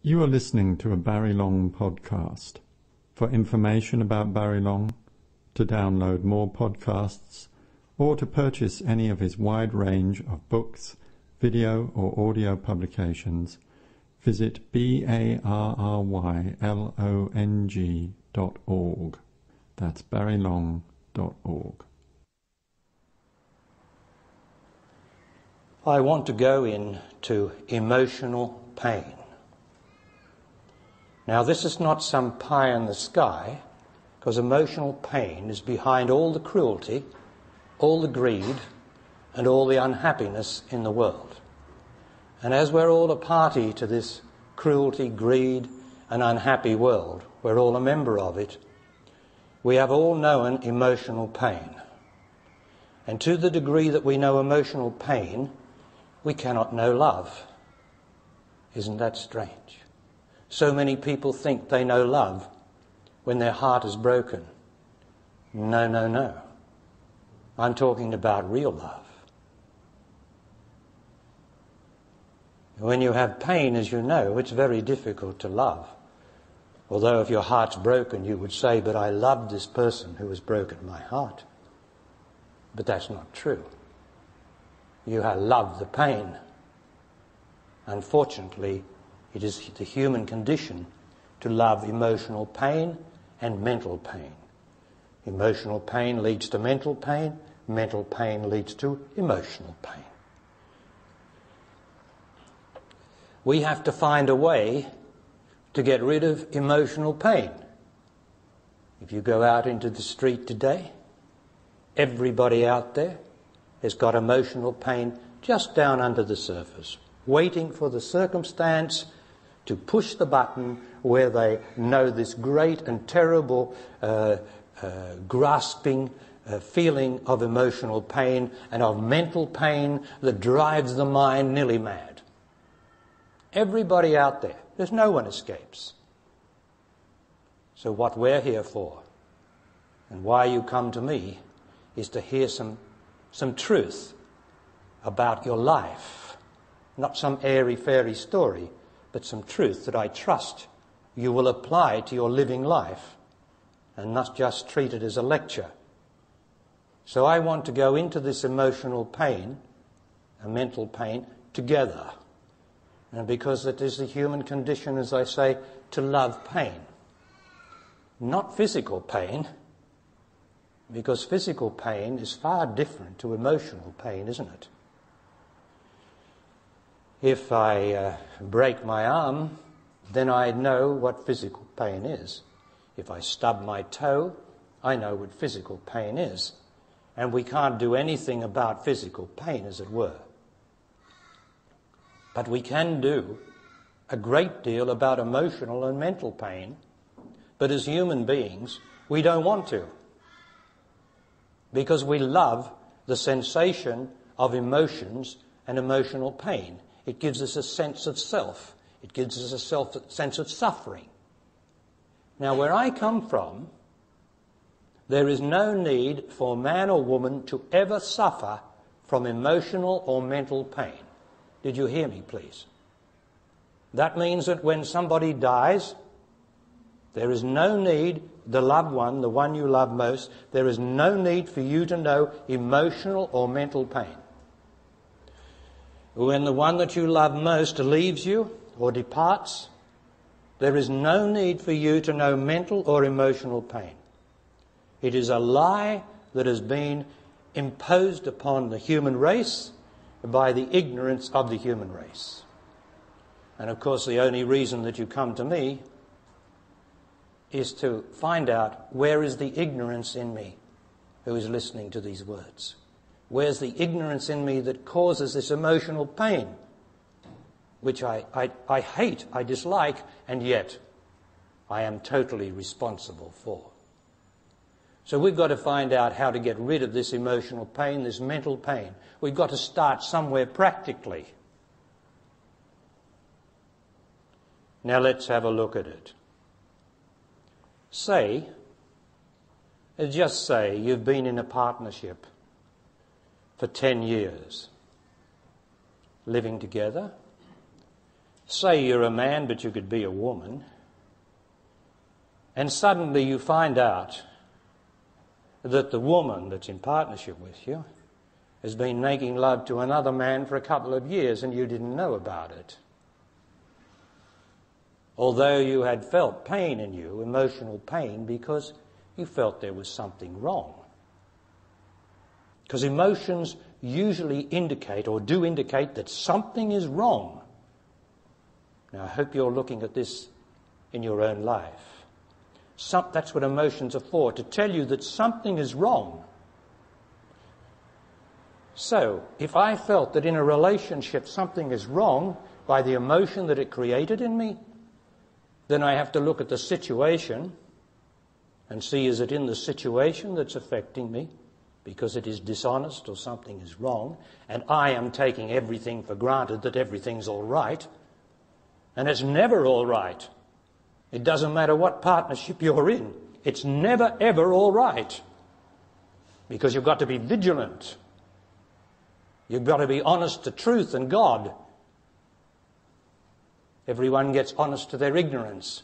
You are listening to a Barry Long podcast. For information about Barry Long, to download more podcasts, or to purchase any of his wide range of books, video or audio publications, visit b-a-r-r-y-l-o-n-g dot org. That's barrylong dot org. I want to go into emotional pain. Now, this is not some pie in the sky, because emotional pain is behind all the cruelty, all the greed, and all the unhappiness in the world. And as we're all a party to this cruelty, greed, and unhappy world, we're all a member of it, we have all known emotional pain. And to the degree that we know emotional pain, we cannot know love. Isn't that strange? So many people think they know love when their heart is broken. No, no, no. I'm talking about real love. When you have pain, as you know, it's very difficult to love. Although if your heart's broken, you would say, but I loved this person who has broken my heart. But that's not true. You have loved the pain. Unfortunately, it is the human condition to love emotional pain and mental pain. Emotional pain leads to mental pain, mental pain leads to emotional pain. We have to find a way to get rid of emotional pain. If you go out into the street today, everybody out there has got emotional pain just down under the surface, waiting for the circumstance to push the button where they know this great and terrible uh, uh, grasping uh, feeling of emotional pain and of mental pain that drives the mind nearly mad. Everybody out there, there's no one escapes. So, what we're here for and why you come to me is to hear some, some truth about your life, not some airy fairy story but some truth that I trust you will apply to your living life and not just treat it as a lecture. So I want to go into this emotional pain, a mental pain, together. And because it is the human condition, as I say, to love pain. Not physical pain, because physical pain is far different to emotional pain, isn't it? If I uh, break my arm, then I know what physical pain is. If I stub my toe, I know what physical pain is. And we can't do anything about physical pain, as it were. But we can do a great deal about emotional and mental pain. But as human beings, we don't want to. Because we love the sensation of emotions and emotional pain. It gives us a sense of self. It gives us a self, sense of suffering. Now, where I come from, there is no need for man or woman to ever suffer from emotional or mental pain. Did you hear me, please? That means that when somebody dies, there is no need, the loved one, the one you love most, there is no need for you to know emotional or mental pain. When the one that you love most leaves you or departs, there is no need for you to know mental or emotional pain. It is a lie that has been imposed upon the human race by the ignorance of the human race. And of course, the only reason that you come to me is to find out where is the ignorance in me who is listening to these words. Where's the ignorance in me that causes this emotional pain, which I, I, I hate, I dislike, and yet I am totally responsible for? So we've got to find out how to get rid of this emotional pain, this mental pain. We've got to start somewhere practically. Now let's have a look at it. Say, just say you've been in a partnership for 10 years living together. Say you're a man, but you could be a woman, and suddenly you find out that the woman that's in partnership with you has been making love to another man for a couple of years and you didn't know about it. Although you had felt pain in you, emotional pain, because you felt there was something wrong. Because emotions usually indicate or do indicate that something is wrong. Now, I hope you're looking at this in your own life. Some, that's what emotions are for, to tell you that something is wrong. So, if I felt that in a relationship something is wrong by the emotion that it created in me, then I have to look at the situation and see is it in the situation that's affecting me because it is dishonest or something is wrong, and I am taking everything for granted that everything's all right, and it's never all right. It doesn't matter what partnership you're in, it's never ever all right because you've got to be vigilant. You've got to be honest to truth and God. Everyone gets honest to their ignorance.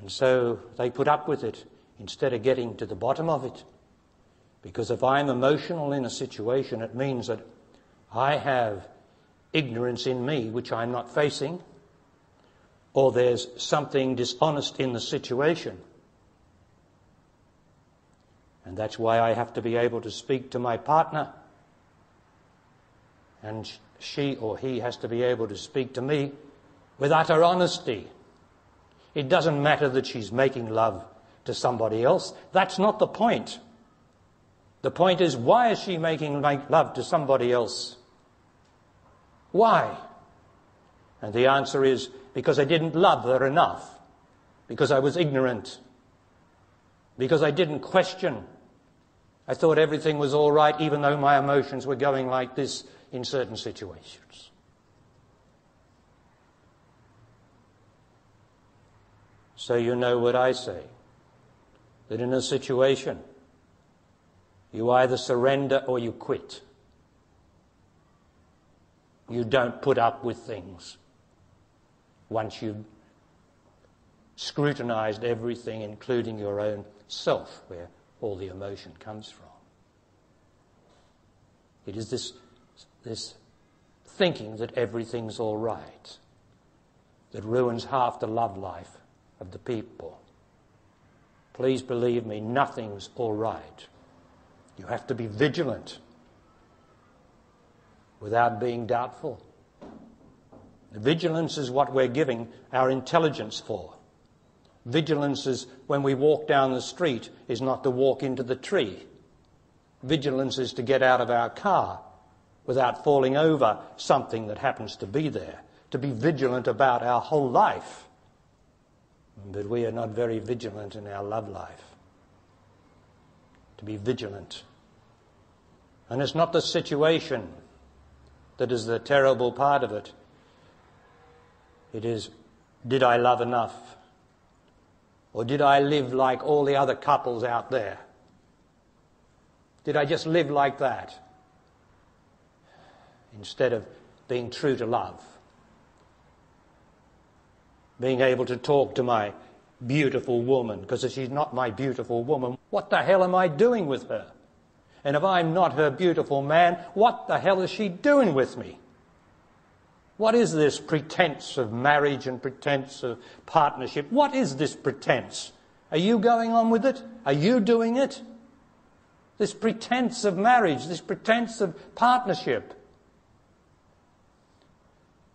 And so they put up with it instead of getting to the bottom of it. Because if I'm emotional in a situation, it means that I have ignorance in me which I'm not facing, or there's something dishonest in the situation. And that's why I have to be able to speak to my partner. And she or he has to be able to speak to me with utter honesty. It doesn't matter that she's making love to somebody else. That's not the point. The point is, why is she making love to somebody else? Why? And the answer is, because I didn't love her enough. Because I was ignorant. Because I didn't question. I thought everything was all right, even though my emotions were going like this in certain situations. So you know what I say that in a situation, you either surrender or you quit. You don't put up with things once you've scrutinized everything, including your own self, where all the emotion comes from. It is this, this thinking that everything's all right that ruins half the love life of the people. Please believe me, nothing's all right. You have to be vigilant without being doubtful. Vigilance is what we're giving our intelligence for. Vigilance is when we walk down the street is not to walk into the tree. Vigilance is to get out of our car without falling over something that happens to be there. To be vigilant about our whole life. But we are not very vigilant in our love life. To be vigilant. And it's not the situation that is the terrible part of it. It is, did I love enough? Or did I live like all the other couples out there? Did I just live like that? Instead of being true to love being able to talk to my beautiful woman, because if she's not my beautiful woman, what the hell am I doing with her? And if I'm not her beautiful man, what the hell is she doing with me? What is this pretense of marriage and pretense of partnership? What is this pretense? Are you going on with it? Are you doing it? This pretense of marriage, this pretense of partnership.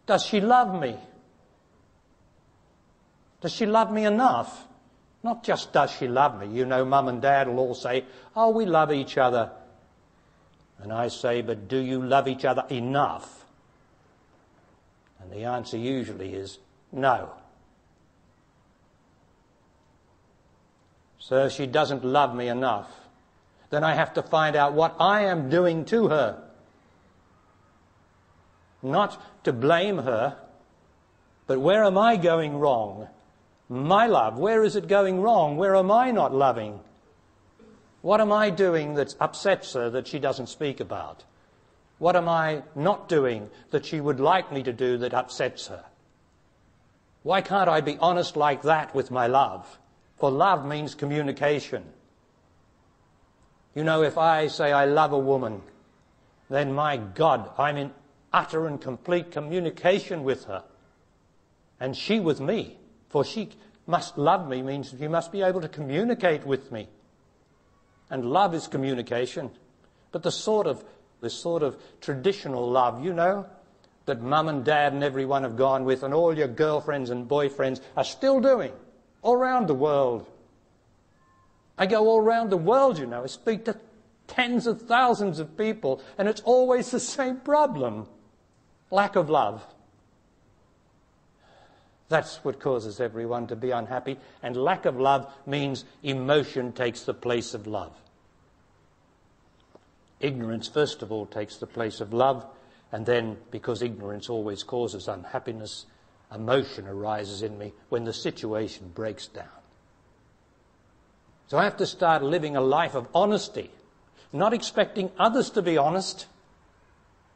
Does she love me? Does she love me enough? Not just does she love me. You know, mum and dad will all say, oh, we love each other. And I say, but do you love each other enough? And the answer usually is no. So if she doesn't love me enough, then I have to find out what I am doing to her. Not to blame her, but where am I going wrong? My love, where is it going wrong? Where am I not loving? What am I doing that upsets her that she doesn't speak about? What am I not doing that she would like me to do that upsets her? Why can't I be honest like that with my love? For love means communication. You know, if I say I love a woman, then my God, I'm in utter and complete communication with her. And she with me. For she must love me means she must be able to communicate with me. And love is communication. But the sort of, the sort of traditional love, you know, that mum and dad and everyone have gone with and all your girlfriends and boyfriends are still doing all around the world. I go all around the world, you know. I speak to tens of thousands of people and it's always the same problem. Lack of love. That's what causes everyone to be unhappy. And lack of love means emotion takes the place of love. Ignorance, first of all, takes the place of love. And then, because ignorance always causes unhappiness, emotion arises in me when the situation breaks down. So I have to start living a life of honesty, not expecting others to be honest,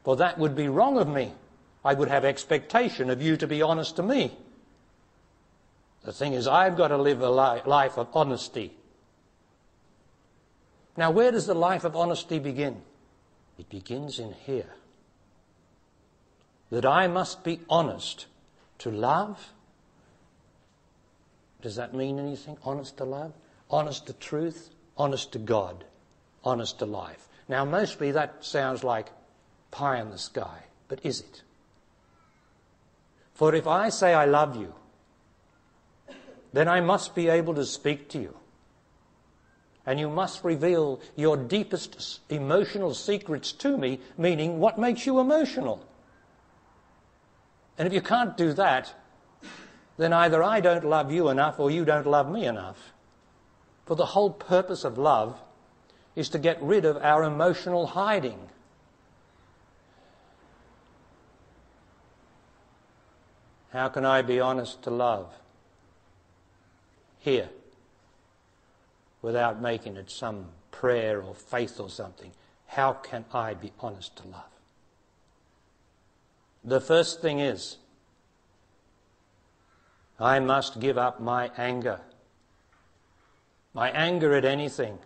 for that would be wrong of me. I would have expectation of you to be honest to me. The thing is, I've got to live a life of honesty. Now, where does the life of honesty begin? It begins in here. That I must be honest to love. Does that mean anything? Honest to love? Honest to truth? Honest to God? Honest to life? Now, mostly that sounds like pie in the sky, but is it? For if I say I love you, then I must be able to speak to you. And you must reveal your deepest emotional secrets to me, meaning what makes you emotional. And if you can't do that, then either I don't love you enough or you don't love me enough. For the whole purpose of love is to get rid of our emotional hiding. How can I be honest to love? Here without making it some prayer or faith or something. How can I be honest to love? The first thing is, I must give up my anger. My anger at anything.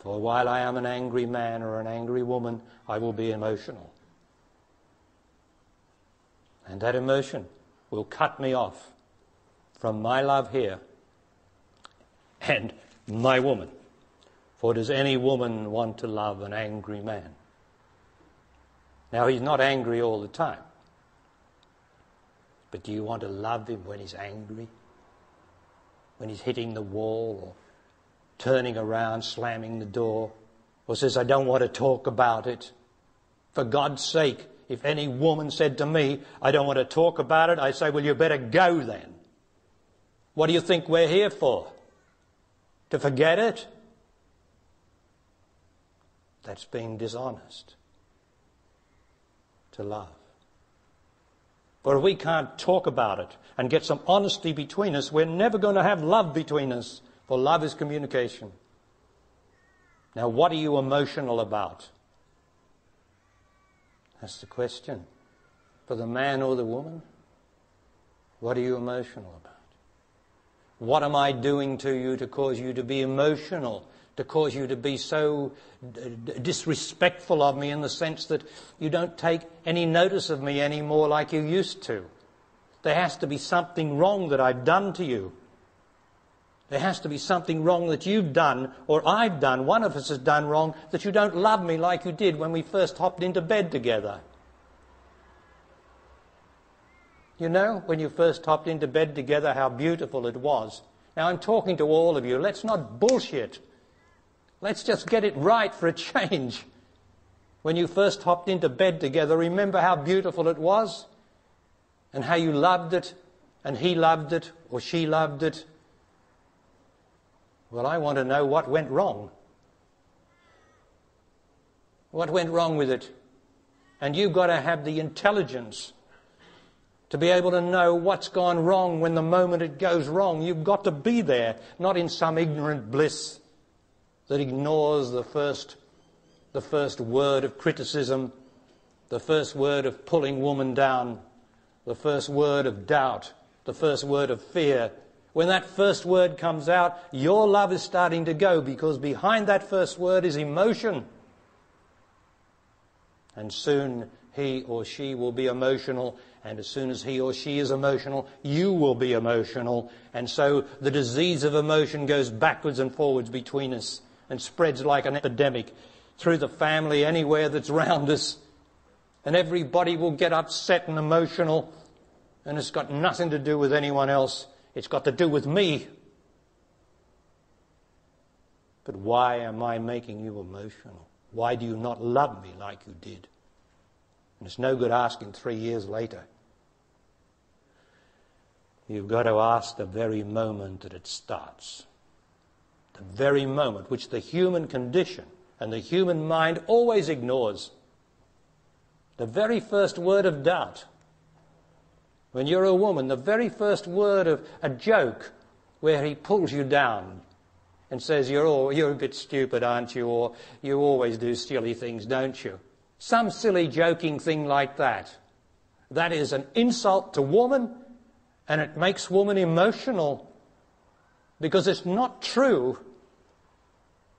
For while I am an angry man or an angry woman, I will be emotional. And that emotion will cut me off from my love here and my woman. For does any woman want to love an angry man? Now, he's not angry all the time. But do you want to love him when he's angry? When he's hitting the wall or turning around, slamming the door, or says, I don't want to talk about it? For God's sake, if any woman said to me, I don't want to talk about it, I say, well, you better go then. What do you think we're here for? To forget it? That's being dishonest. To love. For if we can't talk about it and get some honesty between us, we're never going to have love between us. For love is communication. Now, what are you emotional about? That's the question. For the man or the woman, what are you emotional about? What am I doing to you to cause you to be emotional, to cause you to be so disrespectful of me in the sense that you don't take any notice of me anymore like you used to? There has to be something wrong that I've done to you. There has to be something wrong that you've done or I've done, one of us has done wrong, that you don't love me like you did when we first hopped into bed together. You know, when you first hopped into bed together, how beautiful it was. Now, I'm talking to all of you. Let's not bullshit. Let's just get it right for a change. When you first hopped into bed together, remember how beautiful it was? And how you loved it, and he loved it, or she loved it? Well, I want to know what went wrong. What went wrong with it? And you've got to have the intelligence to be able to know what's gone wrong when the moment it goes wrong. You've got to be there, not in some ignorant bliss that ignores the first, the first word of criticism, the first word of pulling woman down, the first word of doubt, the first word of fear, when that first word comes out, your love is starting to go because behind that first word is emotion. And soon he or she will be emotional, and as soon as he or she is emotional, you will be emotional. And so the disease of emotion goes backwards and forwards between us and spreads like an epidemic through the family, anywhere that's around us. And everybody will get upset and emotional, and it's got nothing to do with anyone else. It's got to do with me. But why am I making you emotional? Why do you not love me like you did? And it's no good asking three years later. You've got to ask the very moment that it starts. The very moment which the human condition and the human mind always ignores. The very first word of doubt. When you're a woman, the very first word of a joke where he pulls you down and says, you're, all, you're a bit stupid, aren't you? Or you always do silly things, don't you? Some silly joking thing like that. That is an insult to woman and it makes woman emotional because it's not true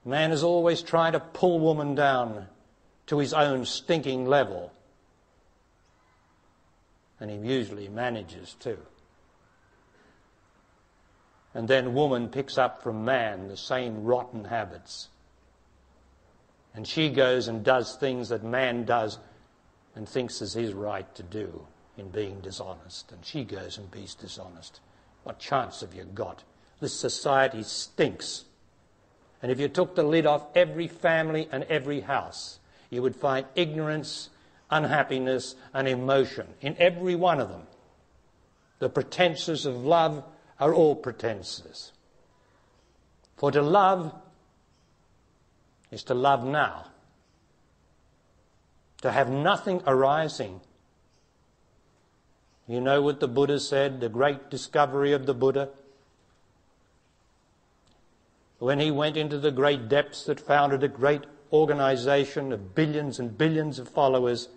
Man is always trying to pull woman down to his own stinking level. And he usually manages to. And then woman picks up from man the same rotten habits. And she goes and does things that man does and thinks is his right to do in being dishonest. And she goes and be dishonest. What chance have you got? This society stinks. And if you took the lid off every family and every house, you would find ignorance, unhappiness, and emotion in every one of them. The pretenses of love are all pretenses. For to love is to love now. To have nothing arising. You know what the Buddha said, the great discovery of the Buddha? when he went into the great depths that founded a great organization of billions and billions of followers,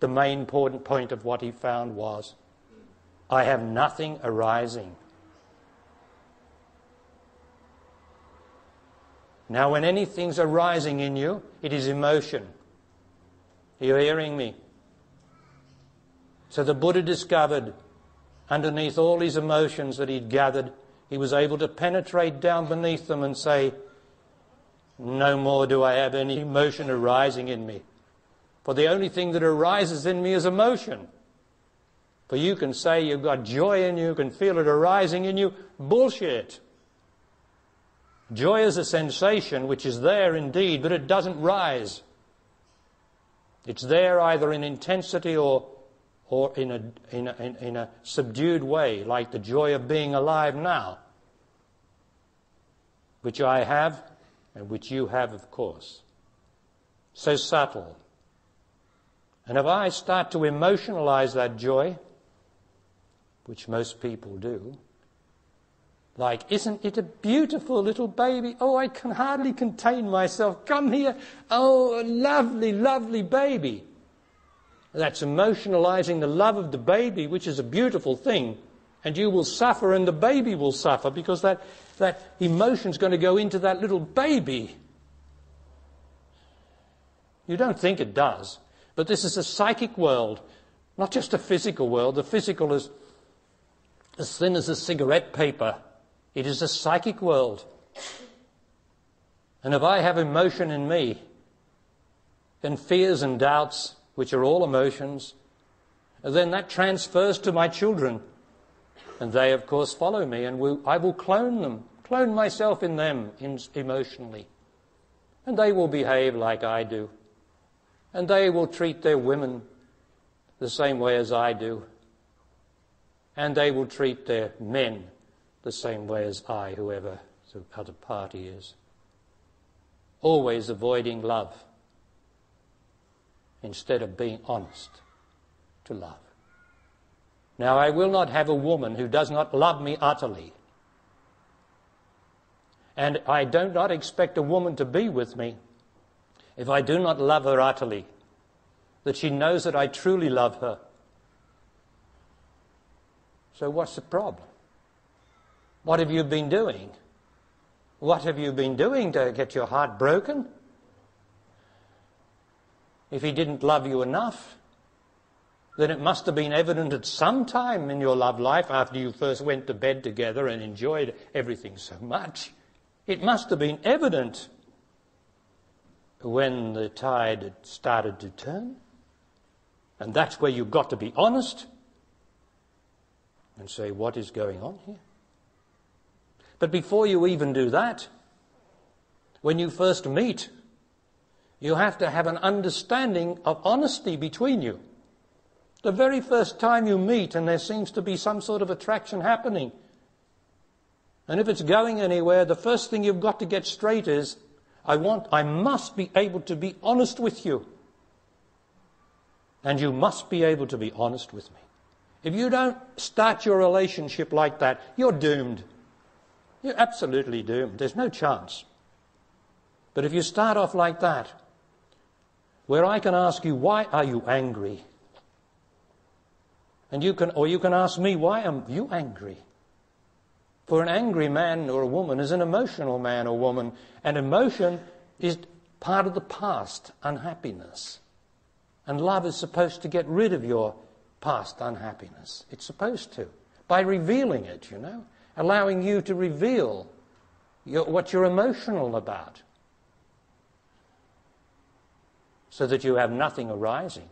the main important point of what he found was I have nothing arising. Now, when anything's arising in you, it is emotion. Are you hearing me? So the Buddha discovered underneath all his emotions that he'd gathered he was able to penetrate down beneath them and say, No more do I have any emotion arising in me. For the only thing that arises in me is emotion. For you can say you've got joy in you, you can feel it arising in you. Bullshit. Joy is a sensation which is there indeed, but it doesn't rise. It's there either in intensity or or in a, in a, in a subdued way, like the joy of being alive now, which I have and which you have, of course. So subtle. And if I start to emotionalize that joy, which most people do, like, isn't it a beautiful little baby? Oh, I can hardly contain myself. Come here. Oh, lovely, lovely baby. That's emotionalizing the love of the baby, which is a beautiful thing. And you will suffer and the baby will suffer because that, that emotion's going to go into that little baby. You don't think it does. But this is a psychic world, not just a physical world. The physical is as thin as a cigarette paper. It is a psychic world. And if I have emotion in me, and fears and doubts, which are all emotions, then that transfers to my children. And they, of course, follow me, and will, I will clone them, clone myself in them in, emotionally. And they will behave like I do. And they will treat their women the same way as I do. And they will treat their men the same way as I, whoever the other party is. Always avoiding love instead of being honest to love. Now, I will not have a woman who does not love me utterly. And I do not expect a woman to be with me if I do not love her utterly, that she knows that I truly love her. So what's the problem? What have you been doing? What have you been doing to get your heart broken? If he didn't love you enough, then it must have been evident at some time in your love life after you first went to bed together and enjoyed everything so much. It must have been evident when the tide had started to turn. And that's where you've got to be honest and say, what is going on here? But before you even do that, when you first meet, you have to have an understanding of honesty between you. The very first time you meet and there seems to be some sort of attraction happening, and if it's going anywhere, the first thing you've got to get straight is, I want, I must be able to be honest with you. And you must be able to be honest with me. If you don't start your relationship like that, you're doomed. You're absolutely doomed. There's no chance. But if you start off like that, where I can ask you, why are you angry? And you can, or you can ask me, why am you angry? For an angry man or a woman is an emotional man or woman, and emotion is part of the past unhappiness. And love is supposed to get rid of your past unhappiness. It's supposed to. By revealing it, you know, allowing you to reveal your, what you're emotional about. So that you have nothing arising.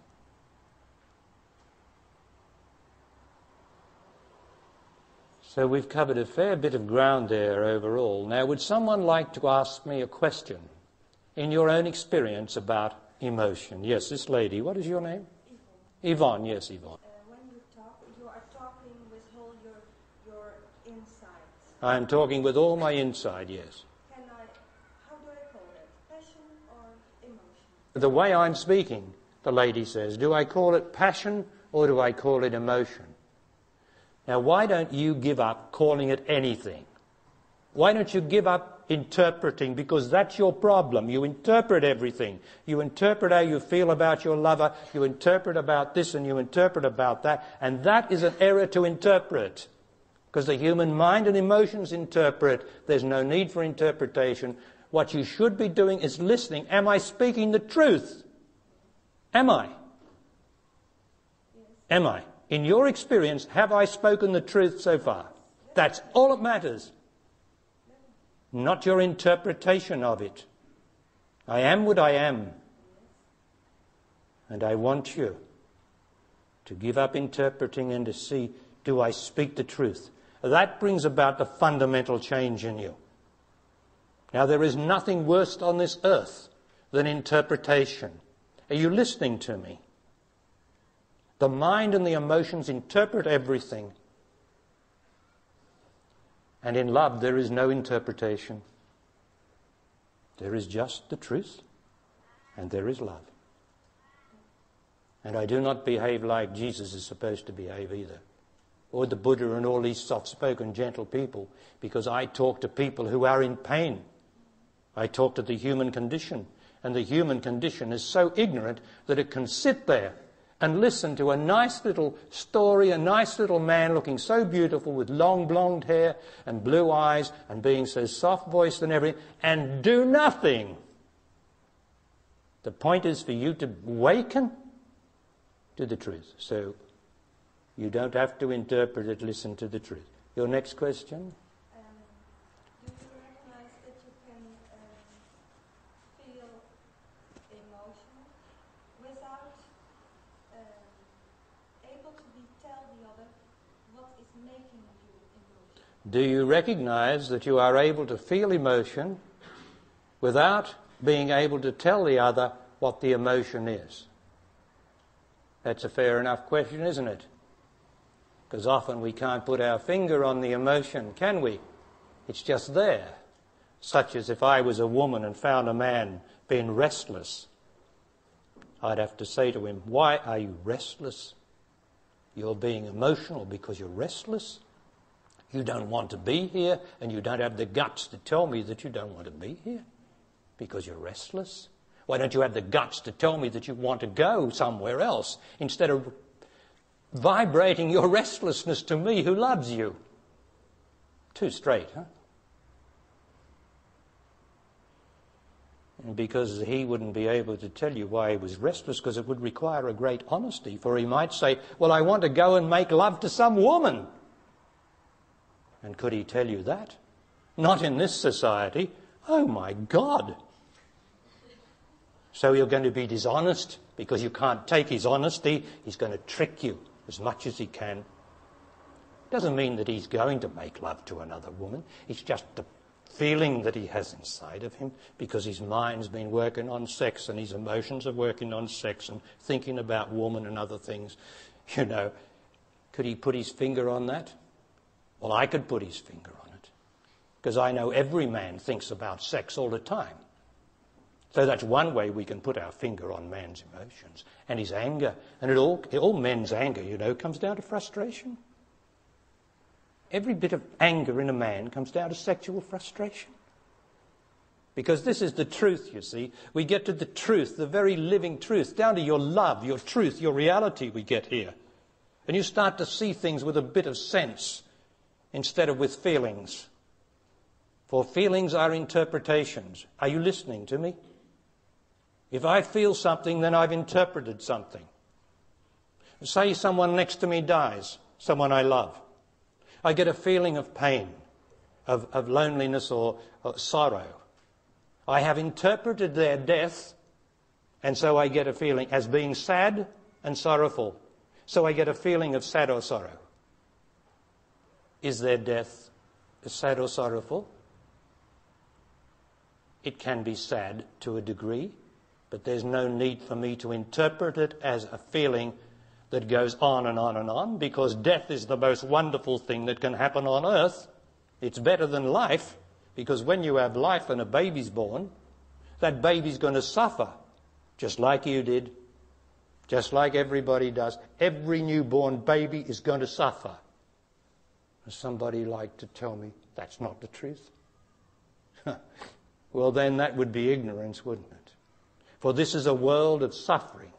So we've covered a fair bit of ground there overall. Now, would someone like to ask me a question in your own experience about emotion? Yes, this lady. What is your name? Yvonne. Yvonne, yes, Yvonne. Uh, when you talk, you are talking with all your, your insights. I am talking with all my inside, yes. Can I, how do I call it? Passion or emotion? The way I'm speaking, the lady says, do I call it passion or do I call it emotion? Now, why don't you give up calling it anything? Why don't you give up interpreting? Because that's your problem. You interpret everything. You interpret how you feel about your lover. You interpret about this and you interpret about that. And that is an error to interpret. Because the human mind and emotions interpret. There's no need for interpretation. What you should be doing is listening. Am I speaking the truth? Am I? Am I? In your experience, have I spoken the truth so far? That's all that matters. Not your interpretation of it. I am what I am. And I want you to give up interpreting and to see, do I speak the truth? That brings about the fundamental change in you. Now, there is nothing worse on this earth than interpretation. Are you listening to me? The mind and the emotions interpret everything. And in love, there is no interpretation. There is just the truth, and there is love. And I do not behave like Jesus is supposed to behave either, or the Buddha and all these soft spoken, gentle people, because I talk to people who are in pain. I talk to the human condition, and the human condition is so ignorant that it can sit there and listen to a nice little story, a nice little man looking so beautiful with long blonde hair and blue eyes and being so soft voiced and everything, and do nothing. The point is for you to waken to the truth. So you don't have to interpret it, listen to the truth. Your next question? Um, do you recognize that you can um, feel emotion without um, able to be tell the other what is making you emotion? Do you recognize that you are able to feel emotion without being able to tell the other what the emotion is? That's a fair enough question, isn't it? Because often we can't put our finger on the emotion, can we? It's just there. Such as if I was a woman and found a man being restless, I'd have to say to him, Why are you restless? You're being emotional because you're restless. You don't want to be here, and you don't have the guts to tell me that you don't want to be here because you're restless. Why don't you have the guts to tell me that you want to go somewhere else instead of vibrating your restlessness to me who loves you. Too straight, huh? because he wouldn't be able to tell you why he was restless because it would require a great honesty. For he might say, Well, I want to go and make love to some woman. And could he tell you that? Not in this society. Oh my God. So you're going to be dishonest because you can't take his honesty. He's going to trick you as much as he can. Doesn't mean that he's going to make love to another woman. It's just the feeling that he has inside of him because his mind's been working on sex and his emotions are working on sex and thinking about woman and other things. You know, could he put his finger on that? Well, I could put his finger on it because I know every man thinks about sex all the time. So that's one way we can put our finger on man's emotions and his anger. And it all, all men's anger, you know, comes down to frustration. Every bit of anger in a man comes down to sexual frustration. Because this is the truth, you see. We get to the truth, the very living truth, down to your love, your truth, your reality we get here. And you start to see things with a bit of sense instead of with feelings. For feelings are interpretations. Are you listening to me? If I feel something, then I've interpreted something. Say someone next to me dies, someone I love. I get a feeling of pain, of, of loneliness or, or sorrow. I have interpreted their death, and so I get a feeling as being sad and sorrowful. So I get a feeling of sad or sorrow. Is their death sad or sorrowful? It can be sad to a degree, but there's no need for me to interpret it as a feeling that goes on and on and on because death is the most wonderful thing that can happen on earth. It's better than life because when you have life and a baby's born, that baby's going to suffer just like you did, just like everybody does. Every newborn baby is going to suffer. Somebody like to tell me that's not the truth. well, then that would be ignorance, wouldn't it? For this is a world of suffering.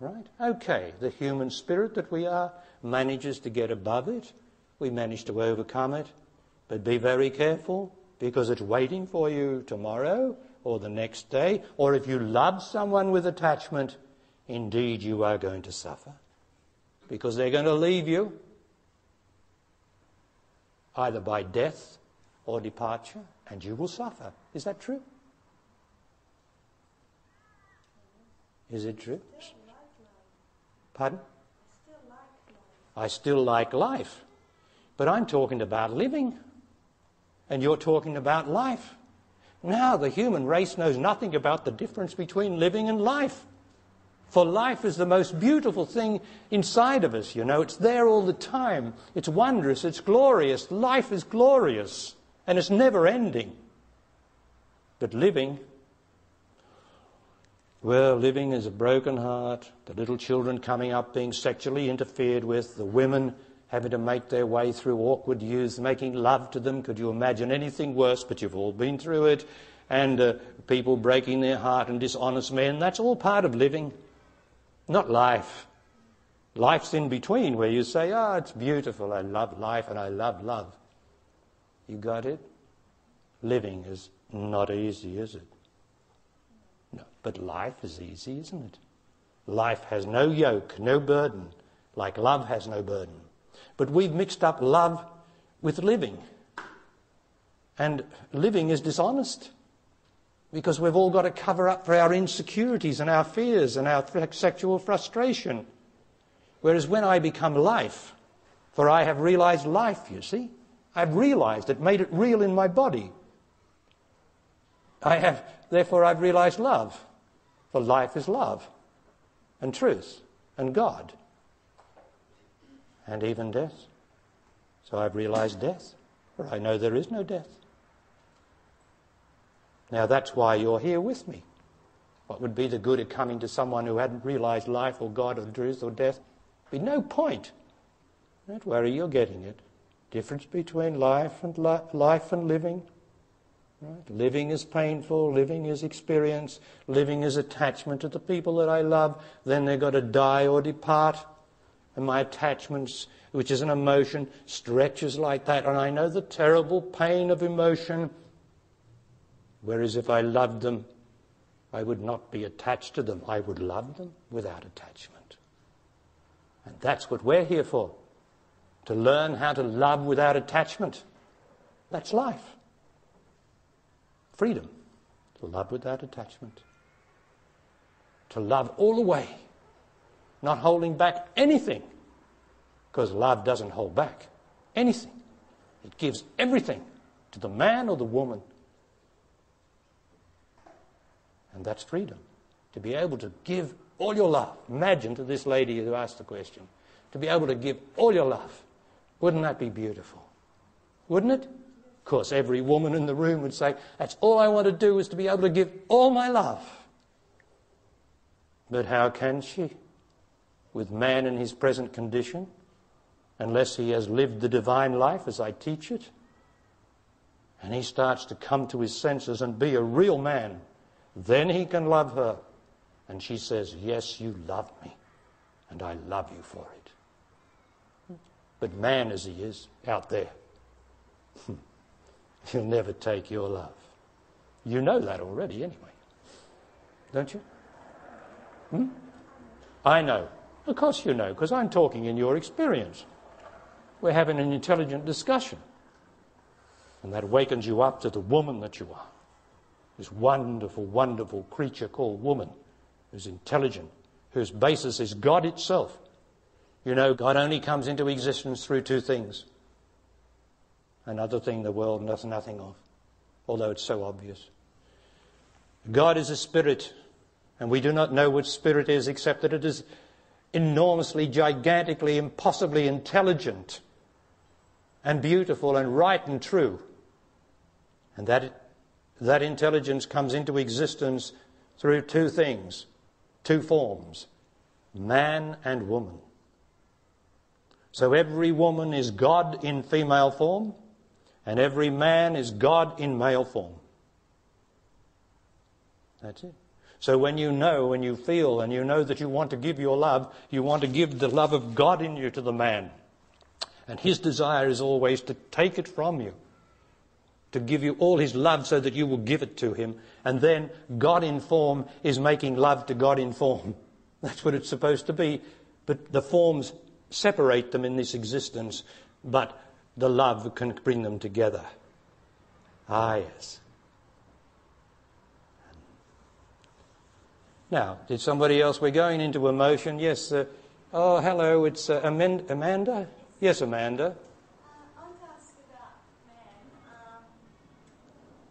Right? Okay, the human spirit that we are manages to get above it. We manage to overcome it. But be very careful because it's waiting for you tomorrow or the next day. Or if you love someone with attachment, indeed you are going to suffer because they're going to leave you either by death or departure and you will suffer. Is that true? Is it true? Pardon? I still like life. But I'm talking about living. And you're talking about life. Now, the human race knows nothing about the difference between living and life. For life is the most beautiful thing inside of us, you know. It's there all the time. It's wondrous. It's glorious. Life is glorious. And it's never ending. But living well, living is a broken heart, the little children coming up being sexually interfered with, the women having to make their way through awkward youths, making love to them. Could you imagine anything worse? But you've all been through it. And uh, people breaking their heart and dishonest men. That's all part of living, not life. Life's in between where you say, oh, it's beautiful. I love life and I love love. You got it? Living is not easy, is it? No, but life is easy, isn't it? Life has no yoke, no burden, like love has no burden. But we've mixed up love with living. And living is dishonest because we've all got to cover up for our insecurities and our fears and our sexual frustration. Whereas when I become life, for I have realized life, you see, I've realized it, made it real in my body. I have, therefore, I've realized love. For life is love, and truth, and God, and even death. So I've realized death, for I know there is no death. Now that's why you're here with me. What would be the good of coming to someone who hadn't realized life or God or truth or death? Be no point. Don't worry, you're getting it. Difference between life and li- life and living. Right? Living is painful, living is experience, living is attachment to the people that I love. Then they've got to die or depart. and my attachments, which is an emotion, stretches like that, and I know the terrible pain of emotion. Whereas if I loved them, I would not be attached to them. I would love them without attachment. And that's what we're here for to learn how to love without attachment. That's life. Freedom. To love without attachment. To love all the way, not holding back anything. Because love doesn't hold back anything, it gives everything to the man or the woman. And that's freedom. To be able to give all your love. Imagine to this lady who asked the question, to be able to give all your love. Wouldn't that be beautiful? Wouldn't it? Of course, every woman in the room would say, That's all I want to do is to be able to give all my love. But how can she? With man in his present condition, unless he has lived the divine life as I teach it, and he starts to come to his senses and be a real man, then he can love her. And she says, Yes, you love me, and I love you for it. But man as he is out there, he'll never take your love. You know that already, anyway. Don't you? Hmm? I know. Of course you know, because I'm talking in your experience. We're having an intelligent discussion. And that wakens you up to the woman that you are. This wonderful, wonderful creature called woman, who's intelligent, whose basis is God itself. You know, God only comes into existence through two things. Another thing the world knows nothing of, although it's so obvious. God is a spirit, and we do not know what spirit is except that it is enormously, gigantically, impossibly intelligent and beautiful and right and true. And that, that intelligence comes into existence through two things, two forms man and woman. So every woman is God in female form, and every man is God in male form. That's it. So when you know, when you feel, and you know that you want to give your love, you want to give the love of God in you to the man. And his desire is always to take it from you, to give you all his love so that you will give it to him. And then God in form is making love to God in form. That's what it's supposed to be. But the forms separate them in this existence, but the love can bring them together. Ah, yes. Now, did somebody else? We're going into emotion. Yes. Uh, oh, hello. It's uh, Amanda. Yes, Amanda. Uh, I want to ask about man. Um,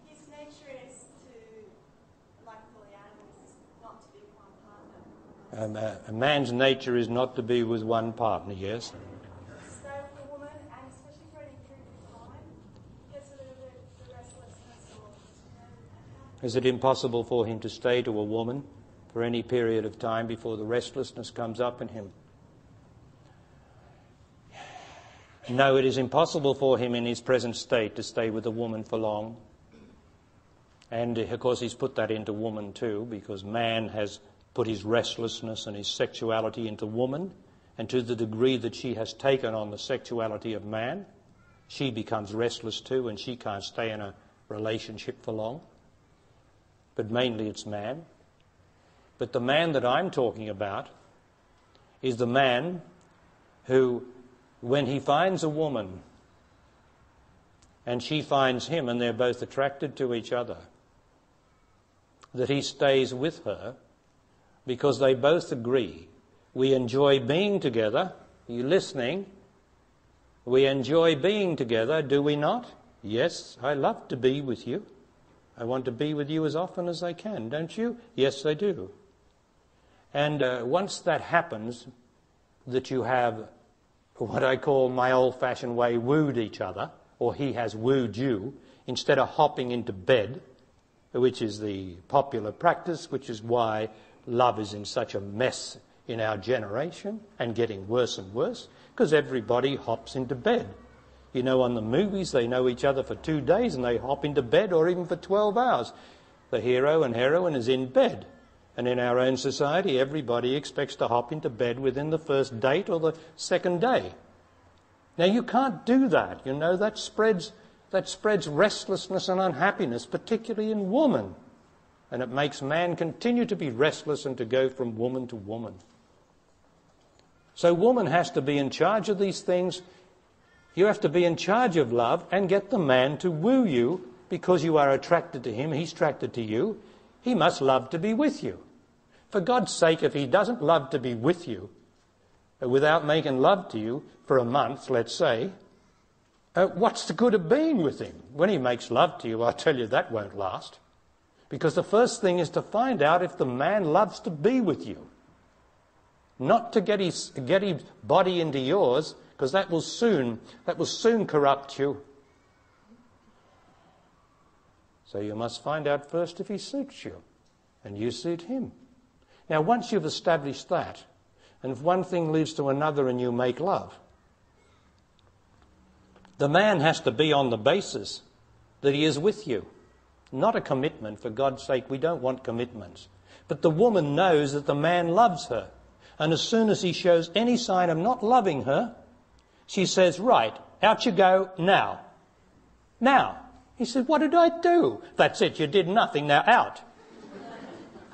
his nature is to, like all the animals, not to be Um, uh, a man's nature is not to be with one partner. Yes. Stay with a woman, and especially for any period of time, gets a little bit the restlessness or, you know, Is it impossible for him to stay to a woman for any period of time before the restlessness comes up in him? No, it is impossible for him in his present state to stay with a woman for long. And of course, he's put that into woman too, because man has put his restlessness and his sexuality into woman. And to the degree that she has taken on the sexuality of man, she becomes restless too, and she can't stay in a relationship for long. But mainly it's man. But the man that I'm talking about is the man who when he finds a woman and she finds him and they're both attracted to each other, that he stays with her because they both agree we enjoy being together. Are you listening? We enjoy being together, do we not? Yes, I love to be with you. I want to be with you as often as I can, don't you? Yes, I do. And uh, once that happens, that you have what I call my old fashioned way, wooed each other, or he has wooed you, instead of hopping into bed, which is the popular practice, which is why love is in such a mess in our generation and getting worse and worse, because everybody hops into bed. You know, on the movies, they know each other for two days and they hop into bed or even for 12 hours. The hero and heroine is in bed And in our own society, everybody expects to hop into bed within the first date or the second day. Now, you can't do that. You know, that spreads, that spreads restlessness and unhappiness, particularly in woman. And it makes man continue to be restless and to go from woman to woman. So, woman has to be in charge of these things. You have to be in charge of love and get the man to woo you because you are attracted to him, he's attracted to you. He must love to be with you. For God's sake, if he doesn't love to be with you, uh, without making love to you for a month, let's say, uh, what's the good of being with him? When he makes love to you, I tell you that won't last. Because the first thing is to find out if the man loves to be with you. Not to get his, get his body into yours, because that will soon, that will soon corrupt you. So you must find out first if he suits you, and you suit him. Now, once you've established that, and if one thing leads to another and you make love, the man has to be on the basis that he is with you. Not a commitment, for God's sake, we don't want commitments. But the woman knows that the man loves her. And as soon as he shows any sign of not loving her, she says, Right, out you go now. Now. He said, What did I do? That's it, you did nothing, now out.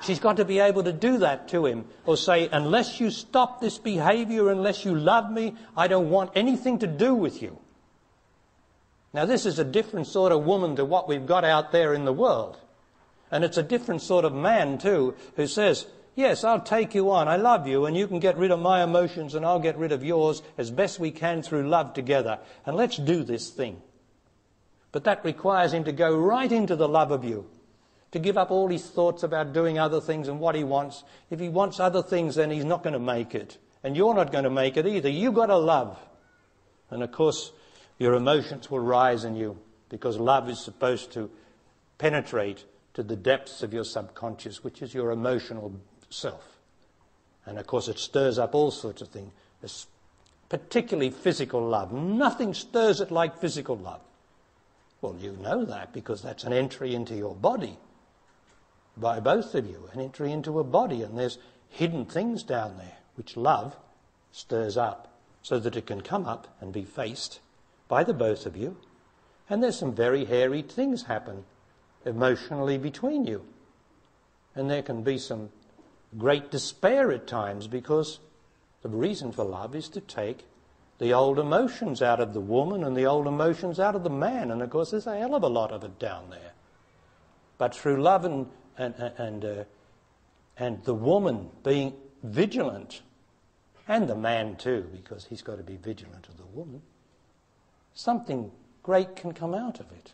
She's got to be able to do that to him or say, Unless you stop this behavior, unless you love me, I don't want anything to do with you. Now, this is a different sort of woman to what we've got out there in the world. And it's a different sort of man, too, who says, Yes, I'll take you on. I love you, and you can get rid of my emotions, and I'll get rid of yours as best we can through love together. And let's do this thing. But that requires him to go right into the love of you, to give up all his thoughts about doing other things and what he wants. If he wants other things, then he's not going to make it. And you're not going to make it either. You've got to love. And of course, your emotions will rise in you because love is supposed to penetrate to the depths of your subconscious, which is your emotional self. And of course, it stirs up all sorts of things, particularly physical love. Nothing stirs it like physical love. Well, you know that because that's an entry into your body by both of you, an entry into a body, and there's hidden things down there which love stirs up so that it can come up and be faced by the both of you. And there's some very hairy things happen emotionally between you. And there can be some great despair at times because the reason for love is to take the old emotions out of the woman and the old emotions out of the man. And of course, there's a hell of a lot of it down there. But through love and, and, and, uh, and the woman being vigilant, and the man too, because he's got to be vigilant of the woman, something great can come out of it.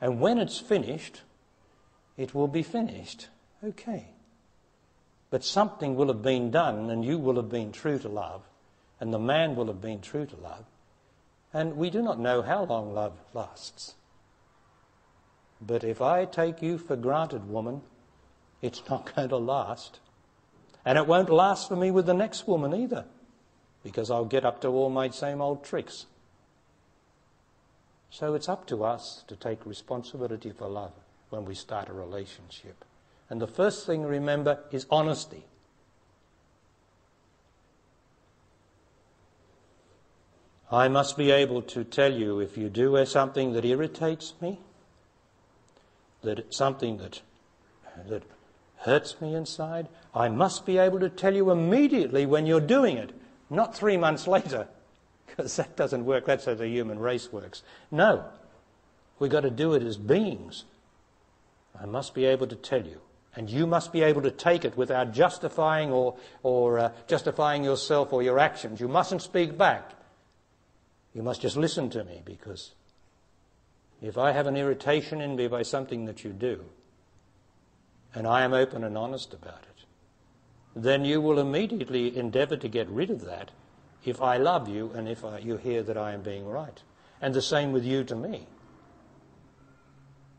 And when it's finished, it will be finished. Okay. But something will have been done, and you will have been true to love, and the man will have been true to love. And we do not know how long love lasts. But if I take you for granted, woman, it's not going to last. And it won't last for me with the next woman either, because I'll get up to all my same old tricks. So it's up to us to take responsibility for love when we start a relationship. And the first thing, remember, is honesty. I must be able to tell you if you do something that irritates me, that it's something that, that hurts me inside, I must be able to tell you immediately when you're doing it, not three months later, because that doesn't work. That's how the human race works. No, we've got to do it as beings. I must be able to tell you. And you must be able to take it without justifying or, or uh, justifying yourself or your actions. You mustn't speak back. You must just listen to me because if I have an irritation in me by something that you do, and I am open and honest about it, then you will immediately endeavor to get rid of that if I love you and if I, you hear that I am being right. And the same with you to me.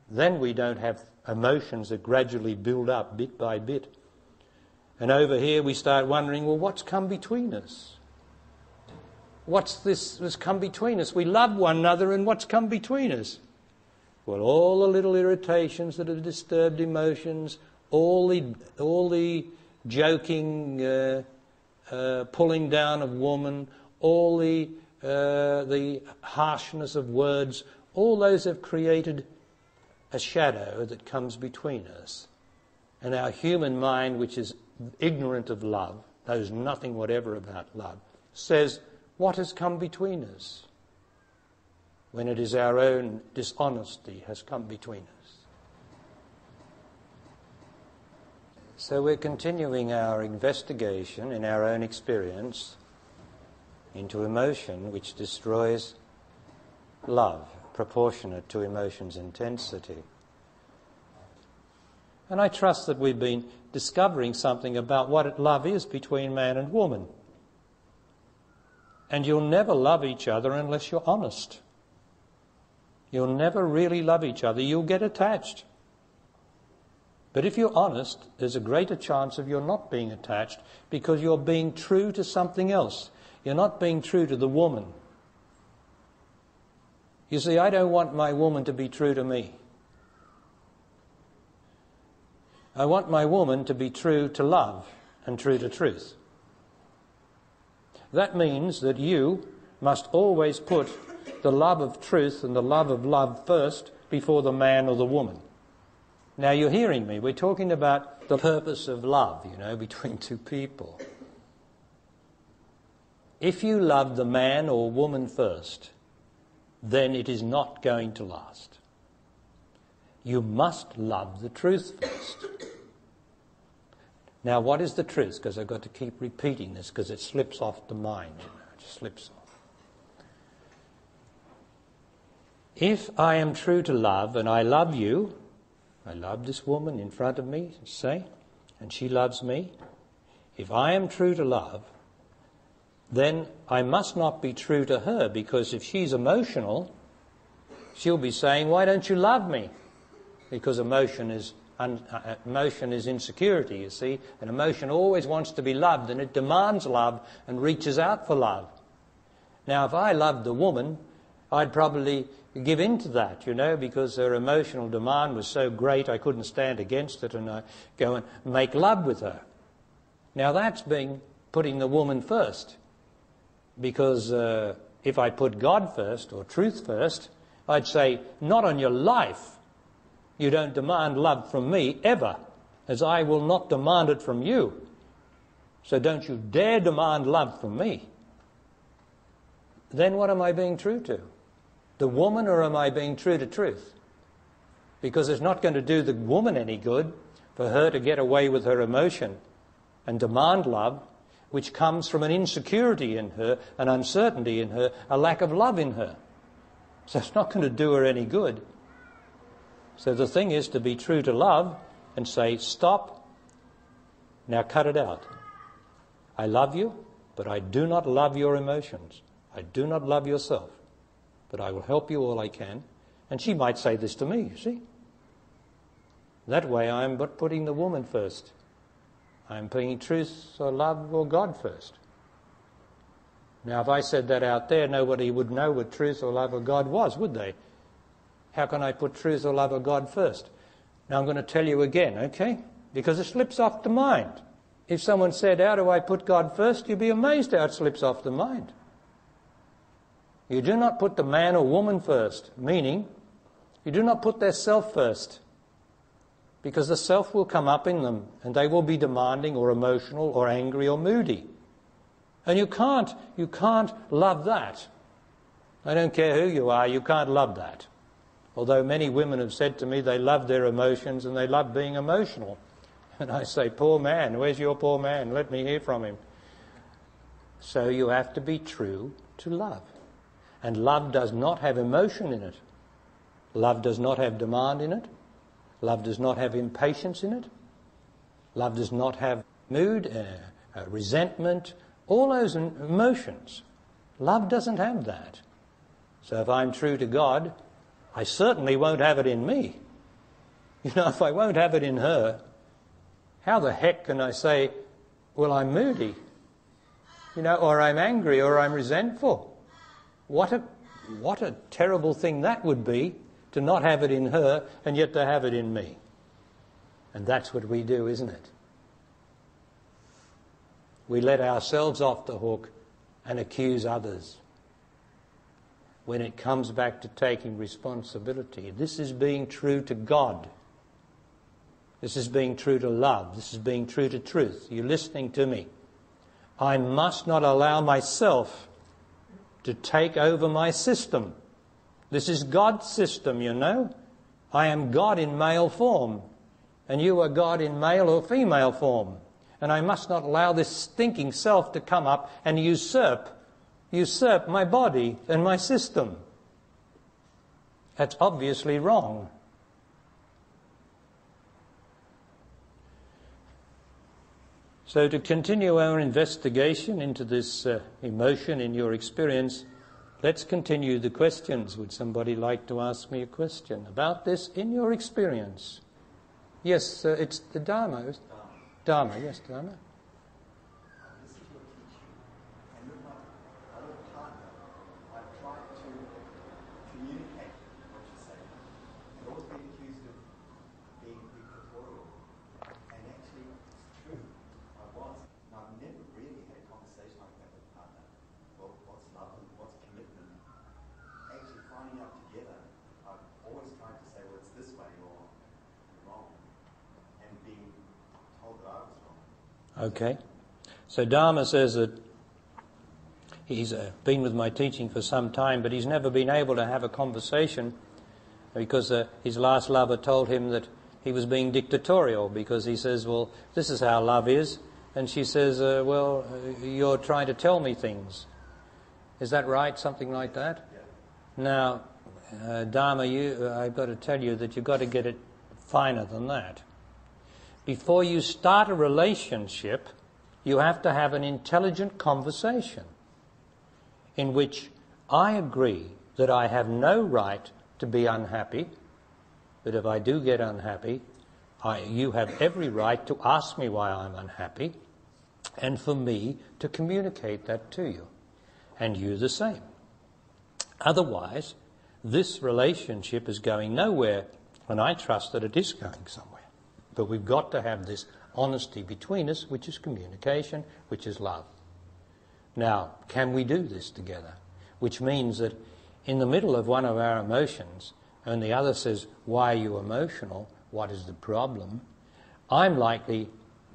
Then we don't have emotions that gradually build up bit by bit. And over here we start wondering, well, what's come between us? What's this that's come between us? We love one another, and what's come between us? Well, all the little irritations that have disturbed emotions, all the, all the joking, uh, uh, pulling down of woman, all the, uh, the harshness of words, all those have created a shadow that comes between us. And our human mind, which is ignorant of love, knows nothing whatever about love, says, What has come between us? When it is our own dishonesty has come between us. So we're continuing our investigation in our own experience into emotion which destroys love proportionate to emotion's intensity. And I trust that we've been discovering something about what love is between man and woman. And you'll never love each other unless you're honest. You'll never really love each other. You'll get attached. But if you're honest, there's a greater chance of you're not being attached because you're being true to something else. You're not being true to the woman. You see, I don't want my woman to be true to me. I want my woman to be true to love and true to truth. That means that you must always put the love of truth and the love of love first before the man or the woman. Now you're hearing me. We're talking about the purpose of love, you know, between two people. If you love the man or woman first, then it is not going to last. You must love the truth first. Now, what is the truth? Because I've got to keep repeating this because it slips off the mind, you know, it just slips off. If I am true to love and I love you, I love this woman in front of me, say, and she loves me. If I am true to love, then I must not be true to her because if she's emotional, she'll be saying, Why don't you love me? Because emotion is, un- uh, emotion is insecurity, you see. And emotion always wants to be loved and it demands love and reaches out for love. Now, if I loved the woman, I'd probably give in to that, you know, because her emotional demand was so great I couldn't stand against it and I go and make love with her. Now, that's being putting the woman first. Because uh, if I put God first or truth first, I'd say, not on your life. You don't demand love from me ever, as I will not demand it from you. So don't you dare demand love from me. Then what am I being true to? The woman or am I being true to truth? Because it's not going to do the woman any good for her to get away with her emotion and demand love which comes from an insecurity in her, an uncertainty in her, a lack of love in her. So it's not going to do her any good. So the thing is to be true to love and say, stop, now cut it out. I love you, but I do not love your emotions. I do not love yourself, but I will help you all I can. And she might say this to me, you see. That way I'm but putting the woman first. I'm putting truth or love or God first. Now, if I said that out there, nobody would know what truth or love or God was, would they? How can I put truth or love or God first? Now, I'm going to tell you again, okay? Because it slips off the mind. If someone said, How do I put God first? you'd be amazed how it slips off the mind. You do not put the man or woman first, meaning you do not put their self first because the self will come up in them and they will be demanding or emotional or angry or moody. And you can't, you can't love that. I don't care who you are, you can't love that. Although many women have said to me they love their emotions and they love being emotional. And I say, poor man, where's your poor man? Let me hear from him. So you have to be true to love. And love does not have emotion in it. Love does not have demand in it. Love does not have impatience in it. Love does not have mood, uh, uh, resentment, all those emotions. Love doesn't have that. So if I'm true to God, I certainly won't have it in me. You know, if I won't have it in her, how the heck can I say, well, I'm moody? You know, or I'm angry or I'm resentful? What a, what a terrible thing that would be to not have it in her and yet to have it in me. And that's what we do, isn't it? We let ourselves off the hook and accuse others. When it comes back to taking responsibility, this is being true to God. This is being true to love. This is being true to truth. You're listening to me. I must not allow myself to take over my system. This is God's system, you know. I am God in male form, and you are God in male or female form. And I must not allow this stinking self to come up and usurp, usurp my body and my system. That's obviously wrong. So, to continue our investigation into this uh, emotion in your experience, let's continue the questions. Would somebody like to ask me a question about this in your experience? Yes, uh, it's the Dharma. Dharma, yes, Dharma. Listen to your teaching, and with my other partner, I've tried to communicate what you're saying, and always been accused of being dictatorial. And actually, it's true, I was. And I've never really had a conversation like that with a partner. Well, what's love and what's commitment? Actually, finding out together, I've always tried to say, well, it's this way or you're wrong, and being told that I was wrong. Okay. So Dharma says that he's uh, been with my teaching for some time, but he's never been able to have a conversation because uh, his last lover told him that he was being dictatorial because he says, Well, this is how love is. And she says, uh, Well, you're trying to tell me things. Is that right? Something like that? Now, uh, Dharma, you, uh, I've got to tell you that you've got to get it finer than that. Before you start a relationship, you have to have an intelligent conversation in which I agree that I have no right to be unhappy, but if I do get unhappy, I, you have every right to ask me why I'm unhappy, and for me to communicate that to you, and you the same. Otherwise, this relationship is going nowhere, and I trust that it is going somewhere. But we've got to have this honesty between us, which is communication, which is love. Now, can we do this together? Which means that in the middle of one of our emotions, and the other says, Why are you emotional? What is the problem? I'm likely,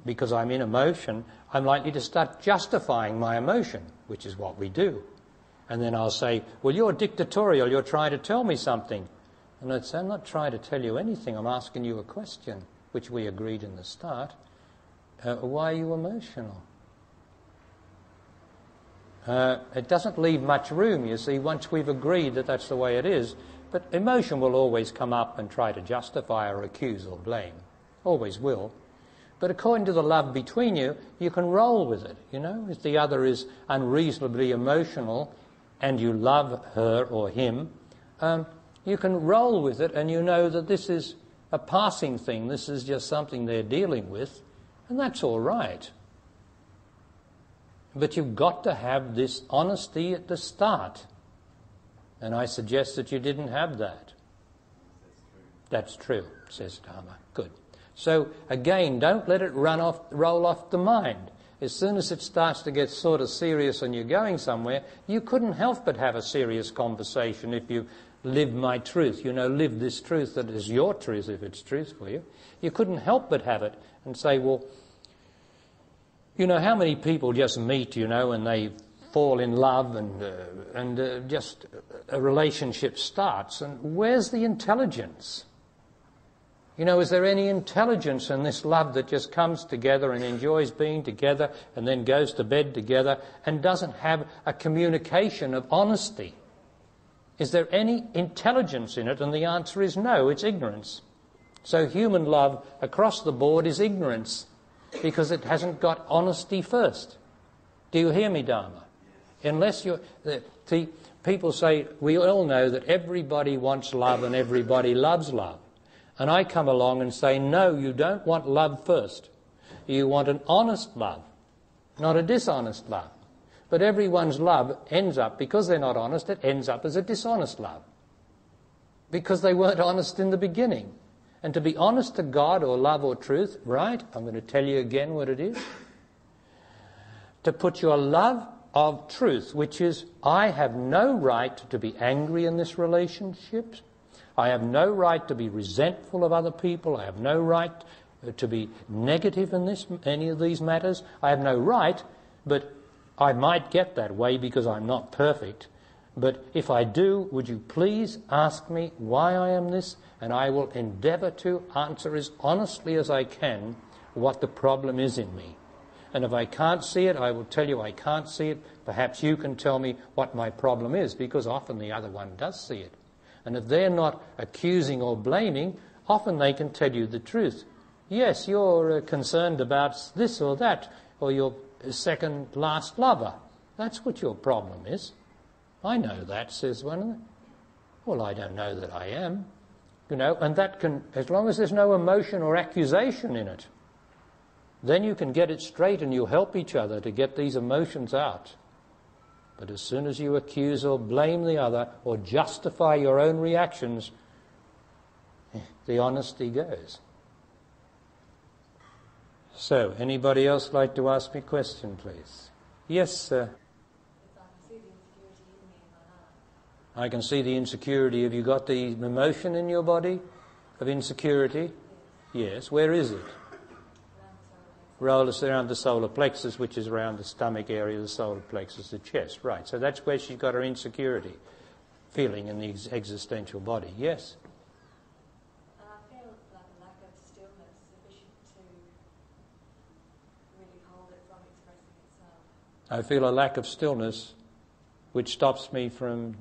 because I'm in emotion, I'm likely to start justifying my emotion, which is what we do. And then I'll say, Well, you're dictatorial, you're trying to tell me something. And I'd say, I'm not trying to tell you anything, I'm asking you a question, which we agreed in the start. Uh, why are you emotional? Uh, it doesn't leave much room, you see, once we've agreed that that's the way it is. But emotion will always come up and try to justify or accuse or blame. Always will. But according to the love between you, you can roll with it, you know. If the other is unreasonably emotional and you love her or him, um, you can roll with it and you know that this is a passing thing, this is just something they're dealing with, and that's all right. But you've got to have this honesty at the start. And I suggest that you didn't have that. That's true, says Dharma. Good. So again, don't let it run off, roll off the mind. As soon as it starts to get sort of serious and you're going somewhere, you couldn't help but have a serious conversation if you live my truth. You know, live this truth that is your truth if it's truth for you. You couldn't help but have it and say, well, you know, how many people just meet, you know, and they fall in love and, uh, and uh, just a relationship starts. And where's the intelligence? You know, is there any intelligence in this love that just comes together and enjoys being together and then goes to bed together and doesn't have a communication of honesty? Is there any intelligence in it? And the answer is no, it's ignorance. So human love across the board is ignorance because it hasn't got honesty first. Do you hear me, Dharma? Unless you, see, people say we all know that everybody wants love and everybody loves love. And I come along and say, no, you don't want love first. You want an honest love, not a dishonest love. But everyone's love ends up, because they're not honest, it ends up as a dishonest love. Because they weren't honest in the beginning. And to be honest to God or love or truth, right? I'm going to tell you again what it is. To put your love of truth, which is, I have no right to be angry in this relationship. I have no right to be resentful of other people. I have no right uh, to be negative in this, any of these matters. I have no right, but I might get that way because I'm not perfect. But if I do, would you please ask me why I am this? And I will endeavour to answer as honestly as I can what the problem is in me. And if I can't see it, I will tell you I can't see it. Perhaps you can tell me what my problem is, because often the other one does see it. And if they're not accusing or blaming, often they can tell you the truth. Yes, you're uh, concerned about this or that, or your second last lover. That's what your problem is. I know that, says one of them. Well, I don't know that I am. You know, and that can, as long as there's no emotion or accusation in it, then you can get it straight and you'll help each other to get these emotions out. But as soon as you accuse or blame the other or justify your own reactions, eh, the honesty goes. So, anybody else like to ask me a question, please? Yes, sir. I can see the insecurity. Have you got the emotion in your body of insecurity? Yes. Where is it? rollers around the solar plexus, which is around the stomach area, the solar plexus, the chest. Right. So that's where she's got her insecurity feeling in the ex- existential body. Yes. And I feel like a lack of stillness sufficient to really hold it from expressing itself. I feel a lack of stillness, which stops me from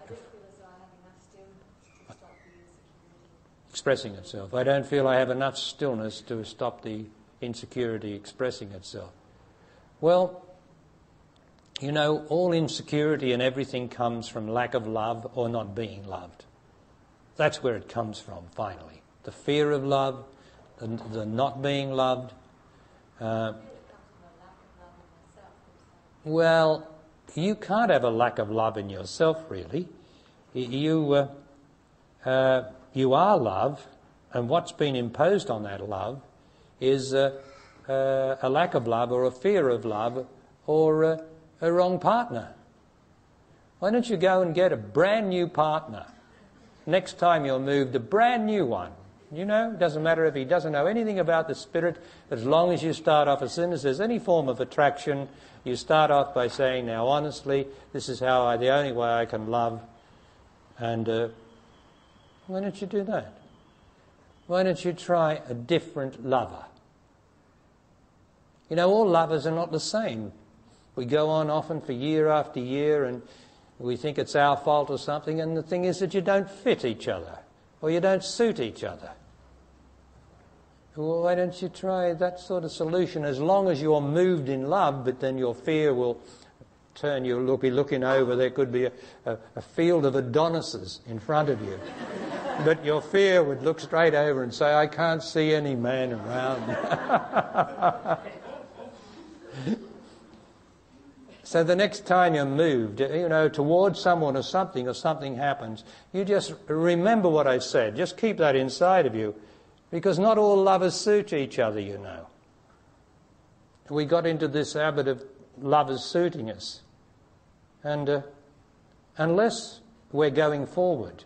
I don't feel as though I have enough stillness to stop the insecurity. expressing itself. I don't feel I have enough stillness to stop the insecurity expressing itself. Well, you know, all insecurity and everything comes from lack of love or not being loved. That's where it comes from, finally. The fear of love, the, the not being loved. Uh, I feel it comes from a lack of love in myself. also. Well, you can't have a lack of love in yourself, really. You, uh, uh, you are love, and what's been imposed on that love is uh, uh, a lack of love or a fear of love or uh, a wrong partner. Why don't you go and get a brand new partner? Next time you're moved, a brand new one. You know, it doesn't matter if he doesn't know anything about the spirit, as long as you start off, as soon as there's any form of attraction, you start off by saying, Now, honestly, this is how I, the only way I can love. And uh, why don't you do that? Why don't you try a different lover? You know, all lovers are not the same. We go on often for year after year and we think it's our fault or something, and the thing is that you don't fit each other or you don't suit each other. Well, why don't you try that sort of solution as long as you're moved in love, but then your fear will turn, you'll look, be looking over, there could be a, a, a field of Adonises in front of you. but your fear would look straight over and say, I can't see any man around. So the next time you're moved, you know, towards someone or something, or something happens, you just remember what I said. Just keep that inside of you, because not all lovers suit each other, you know. We got into this habit of lovers suiting us, and uh, unless we're going forward,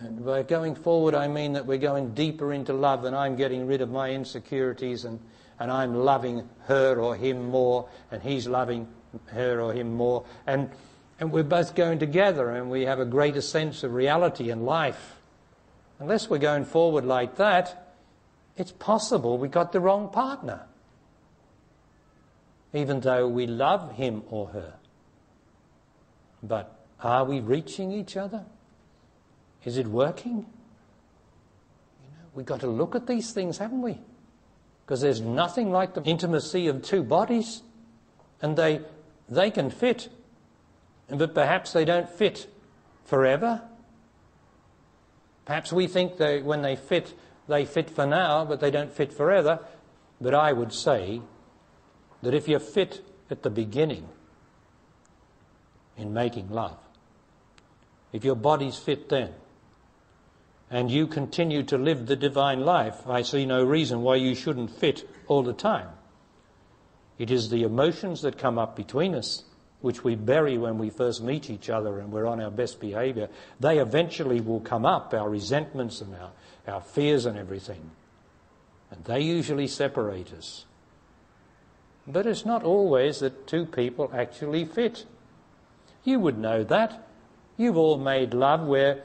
and by going forward I mean that we're going deeper into love, and I'm getting rid of my insecurities, and and I'm loving her or him more, and he's loving her or him more, and, and we're both going together and we have a greater sense of reality and life. Unless we're going forward like that, it's possible we got the wrong partner, even though we love him or her. But are we reaching each other? Is it working? You know, we've got to look at these things, haven't we? Because there's nothing like the intimacy of two bodies, and they, they can fit, but perhaps they don't fit forever. Perhaps we think they, when they fit, they fit for now, but they don't fit forever. But I would say that if you're fit at the beginning in making love, if your body's fit then, and you continue to live the divine life, I see no reason why you shouldn't fit all the time. It is the emotions that come up between us, which we bury when we first meet each other and we're on our best behavior. They eventually will come up, our resentments and our, our fears and everything. And they usually separate us. But it's not always that two people actually fit. You would know that. You've all made love where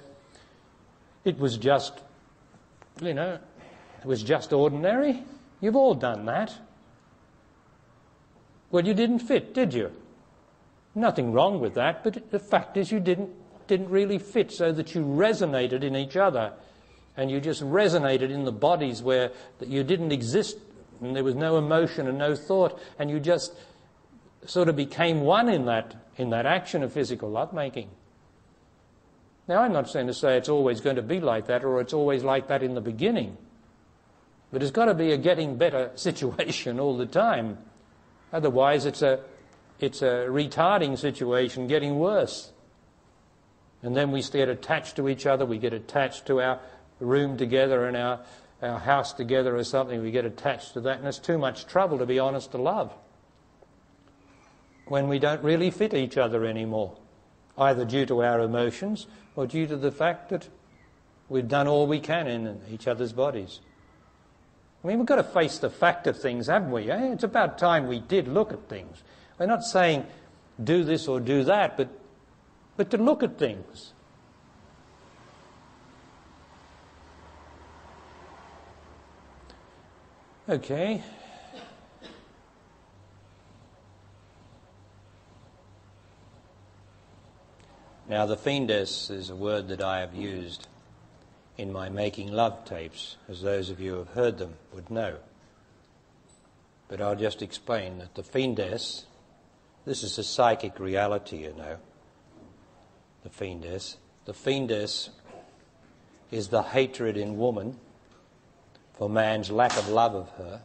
it was just, you know, it was just ordinary. You've all done that. Well, you didn't fit, did you? Nothing wrong with that, but the fact is you didn't, didn't really fit so that you resonated in each other. And you just resonated in the bodies where you didn't exist and there was no emotion and no thought, and you just sort of became one in that, in that action of physical lovemaking. Now, I'm not saying to say it's always going to be like that or it's always like that in the beginning, but it's got to be a getting better situation all the time. Otherwise, it's a, it's a retarding situation getting worse. And then we get attached to each other, we get attached to our room together and our, our house together or something, we get attached to that, and it's too much trouble, to be honest, to love. When we don't really fit each other anymore, either due to our emotions or due to the fact that we've done all we can in each other's bodies. I mean, we've got to face the fact of things, haven't we? Eh? It's about time we did look at things. We're not saying do this or do that, but, but to look at things. Okay. Now, the fiendess is a word that I have used in my Making Love tapes, as those of you who have heard them would know. But I'll just explain that the fiendess, this is a psychic reality, you know. The fiendess. The fiendess is the hatred in woman for man's lack of love of her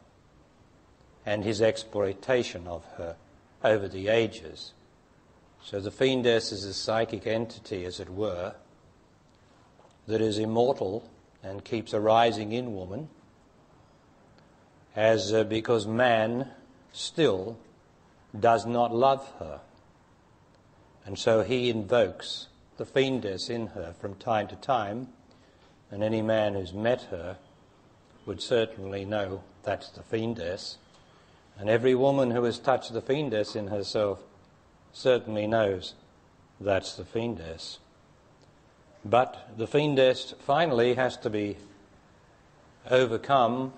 and his exploitation of her over the ages. So the fiendess is a psychic entity, as it were, that is immortal and keeps arising in woman, as uh, because man still does not love her. And so he invokes the fiendess in her from time to time, and any man who's met her would certainly know that's the fiendess. And every woman who has touched the fiendess in herself certainly knows that's the fiendess. But the fiendess finally has to be overcome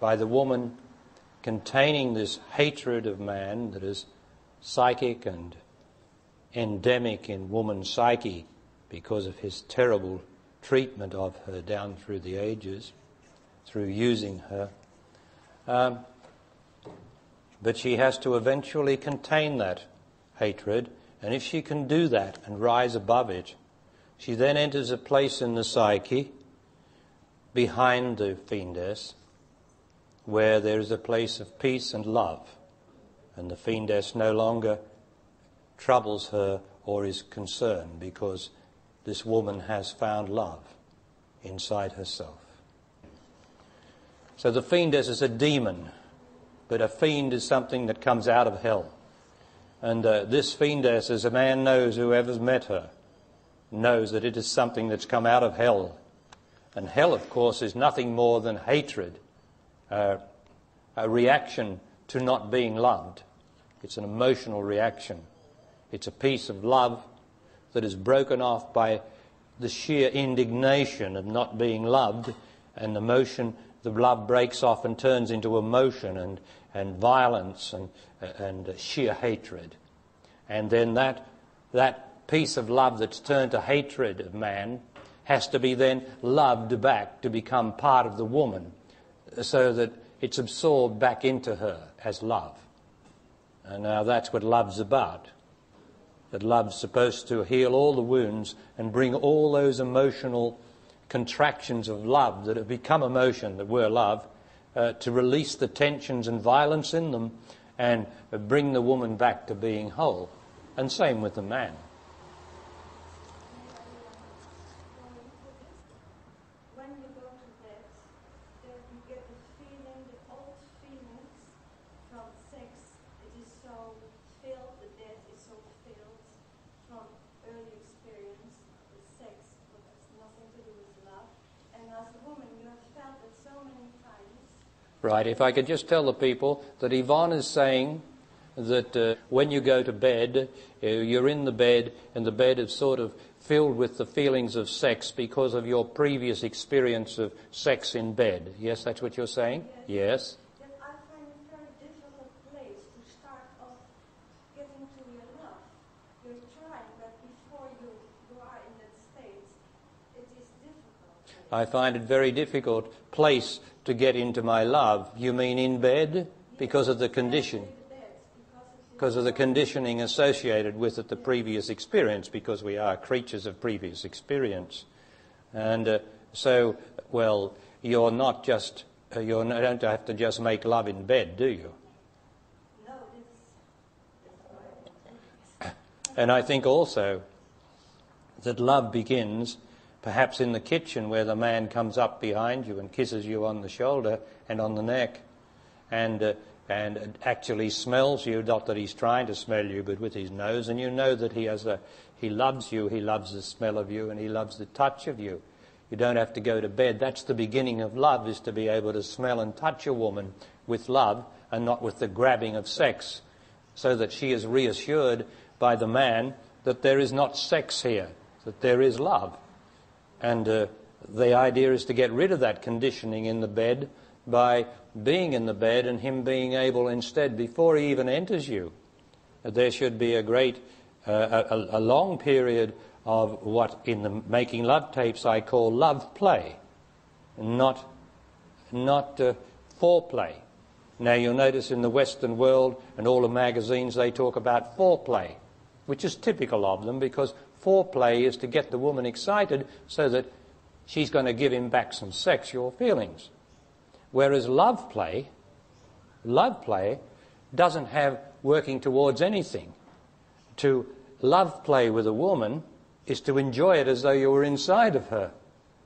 by the woman containing this hatred of man that is psychic and endemic in woman's psyche because of his terrible treatment of her down through the ages, through using her. Um, but she has to eventually contain that hatred, and if she can do that and rise above it, she then enters a place in the psyche behind the fiendess where there is a place of peace and love, and the fiendess no longer troubles her or is concerned because this woman has found love inside herself. So the fiendess is a demon, but a fiend is something that comes out of hell. And uh, this fiendess, as a man knows, whoever's met her, knows that it is something that's come out of hell. And hell, of course, is nothing more than hatred, uh, a reaction to not being loved. It's an emotional reaction. It's a piece of love that is broken off by the sheer indignation of not being loved, and the motion, the love breaks off and turns into emotion and, and violence and, and sheer hatred. And then that, that piece of love that's turned to hatred of man has to be then loved back to become part of the woman so that it's absorbed back into her as love. And now that's what love's about. That love's supposed to heal all the wounds and bring all those emotional contractions of love that have become emotion, that were love, uh, to release the tensions and violence in them and bring the woman back to being whole. And same with the man. so filled, the death is so filled from early experience with sex, but has nothing to do with love. And as a woman, you have felt it so many times. Right, if I could just tell the people that Yvonne is saying that uh, when you go to bed, uh, you're in the bed, and the bed is sort of filled with the feelings of sex because of your previous experience of sex in bed. Yes, that's what you're saying? Yes. Then I find a very difficult place to start off getting to your love. You're trying, but before you you are in that state, it is difficult. I find it very difficult place to start off getting to your love. You're trying, but before you, you are in that state, it is difficult. I find it very difficult place to get into my love. You mean in bed? Because of the condition. Especially the bed, because it is Because of the conditioning associated with it, the previous experience, because we are creatures of previous experience. And uh, so, well, you're not just, uh, you don't have to just make love in bed, do you? no, And I think also that love begins perhaps in the kitchen where the man comes up behind you and kisses you on the shoulder and on the neck and, uh, and actually smells you, not that he's trying to smell you, but with his nose, and you know that he, has a, he loves you, he loves the smell of you, and he loves the touch of you. You don't have to go to bed. That's the beginning of love, is to be able to smell and touch a woman with love and not with the grabbing of sex, so that she is reassured by the man that there is not sex here, that there is love. And uh, the idea is to get rid of that conditioning in the bed by being in the bed and him being able instead, before he even enters you, there should be a great, uh, a, a long period of what in the making love tapes I call love play, not, not uh, foreplay. Now you'll notice in the Western world and all the magazines they talk about foreplay, which is typical of them because foreplay is to get the woman excited so that she's going to give him back some sexual feelings. Whereas love play, love play doesn't have working towards anything. To love play with a woman is to enjoy it as though you were inside of her.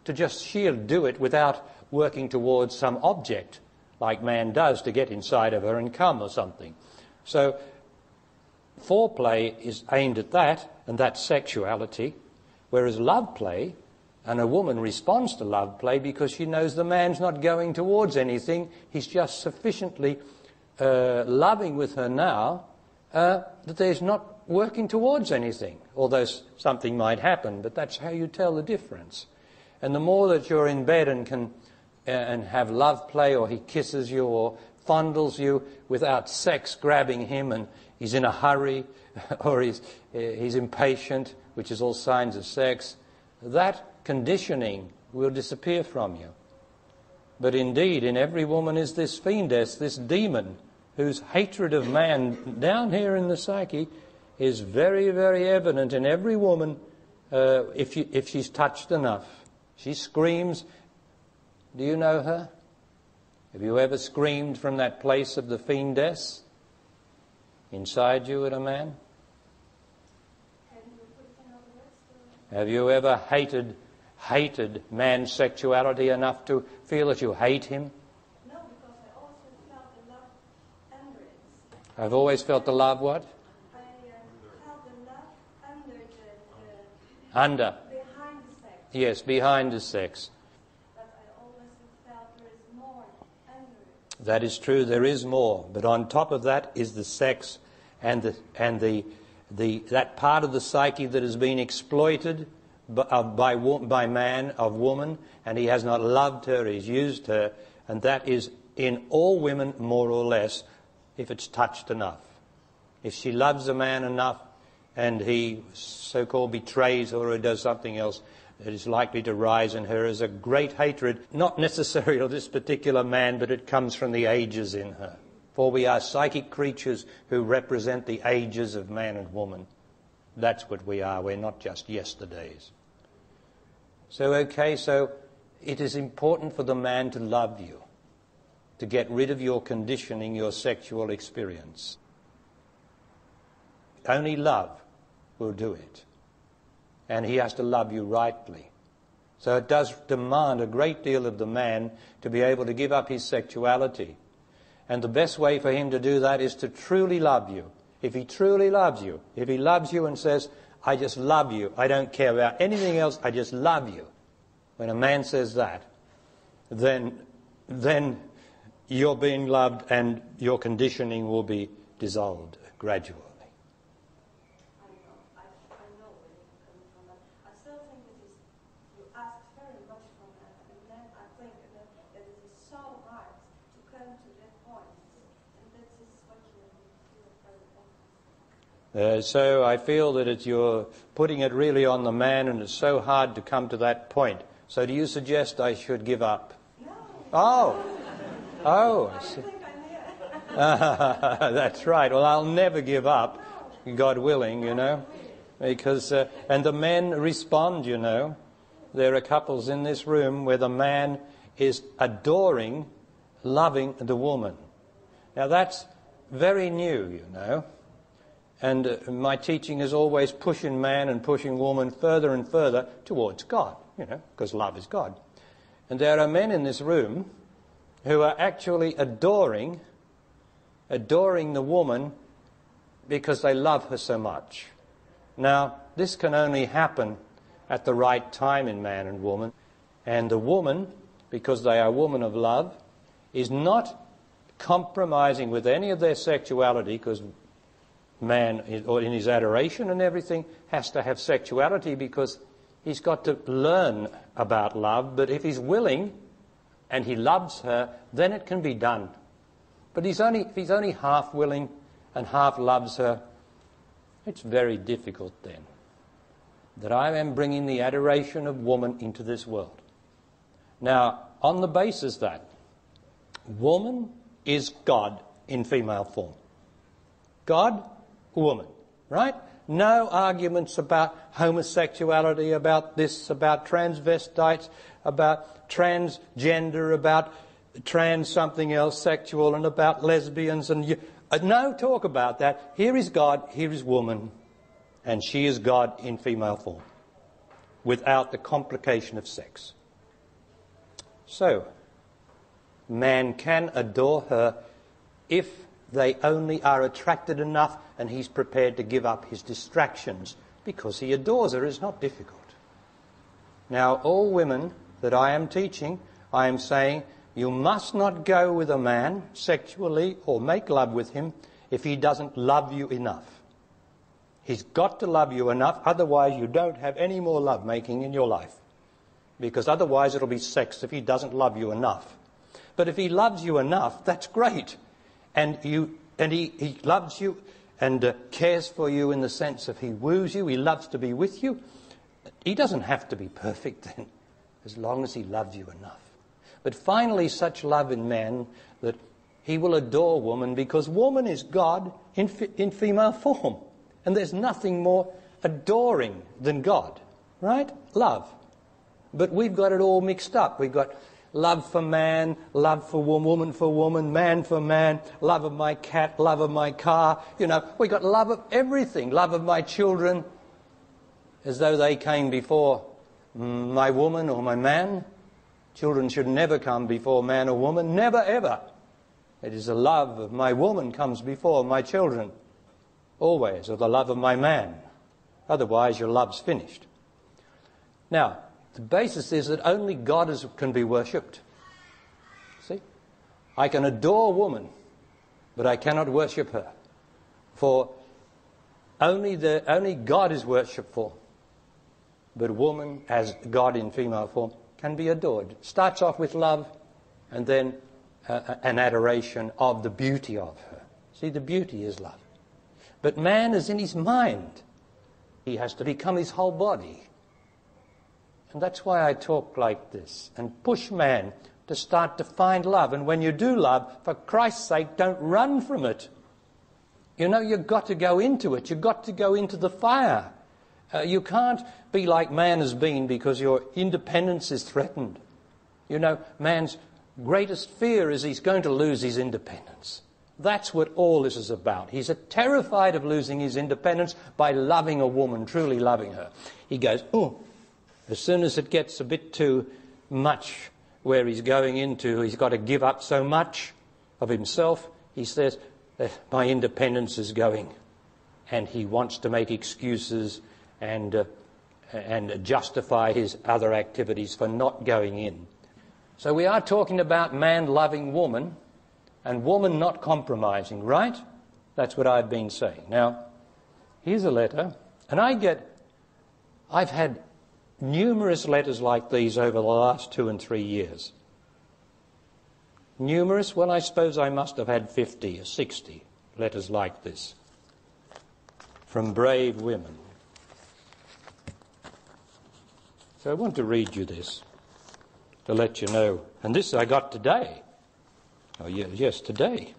To just she'll do it without working towards some object, like man does to get inside of her and come or something. So foreplay is aimed at that, and that's sexuality, whereas love play, and a woman responds to love play because she knows the man's not going towards anything, he's just sufficiently uh, loving with her now uh, that there's not working towards anything, although something might happen, but that's how you tell the difference. And the more that you're in bed and can uh, and have love play, or he kisses you or fondles you without sex grabbing him, and he's in a hurry, or he's, he's impatient, which is all signs of sex, that conditioning will disappear from you. But indeed, in every woman is this fiendess, this demon, whose hatred of man down here in the psyche is very, very evident in every woman uh, if, you, if she's touched enough. She screams. Do you know her? Have you ever screamed from that place of the fiendess inside you at a man? Can you put it in other words? or- Have you ever hated, hated man's sexuality enough to feel that you hate him? No, because I also felt the love under it. I've always felt the love what? I uh, felt the love under the, Under. behind the sex, Yes, behind the sex. but I always felt there is more under it. That is true, there is more. But on top of that is the sex and, the, and the, the, that part of the psyche that has been exploited by, uh, by, by man, of woman, and he has not loved her, he's used her, and that is in all women more or less, if it's touched enough. If she loves a man enough and he so called betrays her or does something else, it is likely to rise in her as a great hatred, not necessarily of this particular man, but it comes from the ages in her. For we are psychic creatures who represent the ages of man and woman. That's what we are. We're not just yesterdays. So, okay, so it is important for the man to love you, to get rid of your conditioning, your sexual experience. Only love will do it. And he has to love you rightly. So it does demand a great deal of the man to be able to give up his sexuality And the best way for him to do that is to truly love you. If he truly loves you, if he loves you and says, I just love you, I don't care about anything else, I just love you. When a man says that, then, then you're being loved and your conditioning will be dissolved gradually. I know, I, I know where you're coming from, but I still think it is, you ask very much from a, a man, I think that, that it is so hard to come to that point, and that is what you feel very often. Uh, so I feel that it's, you're putting it really on the man and it's so hard to come to that point. So do you suggest I should give up? No, Oh! Oh, see. think I'm here. That's right. Well, I'll never give up, God willing, you know. Because, uh, and the men respond, you know. There are couples in this room where the man is adoring, loving the woman. Now that's very new, you know. And my teaching is always pushing man and pushing woman further and further towards God, you know, because love is God. And there are men in this room who are actually adoring, adoring the woman because they love her so much. Now, this can only happen at the right time in man and woman. And the woman, because they are women of love, is not compromising with any of their sexuality because man, in his adoration and everything, has to have sexuality because he's got to learn about love. But if he's willing and he loves her, then it can be done. But he's only, if he's only half willing and half loves her, it's very difficult then that I am bringing the adoration of woman into this world. Now, on the basis that woman is God in female form. God, woman, right? No arguments about homosexuality, about this, about transvestites, about transgender, about trans something else, sexual, and about lesbians, and you, uh, no talk about that. Here is God, here is woman, and she is God in female form, without the complication of sex. So, man can adore her if they only are attracted enough and he's prepared to give up his distractions because he adores her is not difficult. Now, all women that I am teaching, I am saying you must not go with a man sexually or make love with him if he doesn't love you enough. He's got to love you enough, otherwise, you don't have any more love making in your life. Because otherwise, it'll be sex if he doesn't love you enough. But if he loves you enough, that's great. And, you, and he, he loves you and uh, cares for you in the sense of he woos you, he loves to be with you. He doesn't have to be perfect then, as long as he loves you enough. But finally, such love in man that he will adore woman because woman is God in, in female form. And there's nothing more adoring than God, right? Love. But we've got it all mixed up. We've got love for man, love for woman, woman for woman, man for man, love of my cat, love of my car. You know, we've got love of everything, love of my children, as though they came before my woman or my man. Children should never come before man or woman, never ever. It is the love of my woman comes before my children, always, or the love of my man. Otherwise, your love's finished. Now, the basis is that only God is, can be worshipped. See? I can adore woman, but I cannot worship her. For only, the, only God is worshipful. But woman, as God in female form, can be adored. Starts off with love and then uh, an adoration of the beauty of her. See, the beauty is love. But man is in his mind. He has to become his whole body. And that's why I talk like this and push man to start to find love. And when you do love, for Christ's sake, don't run from it. You know, you've got to go into it. You've got to go into the fire. Uh, you can't be like man has been because your independence is threatened. You know, man's greatest fear is he's going to lose his independence. That's what all this is about. He's terrified of losing his independence by loving a woman, truly loving her. He goes, oh, as soon as it gets a bit too much where he's going into, he's got to give up so much of himself, he says, "Uh, My independence is going. And he wants to make excuses and, uh, and justify his other activities for not going in. So we are talking about man loving woman and woman not compromising, right? That's what I've been saying. Now, here's a letter, and I get, I've had numerous letters like these over the last two and three years. Numerous? Well, I suppose I must have had 50 or 60 letters like this from brave women. So I want to read you this to let you know. And this I got today. Oh, yes, yes today.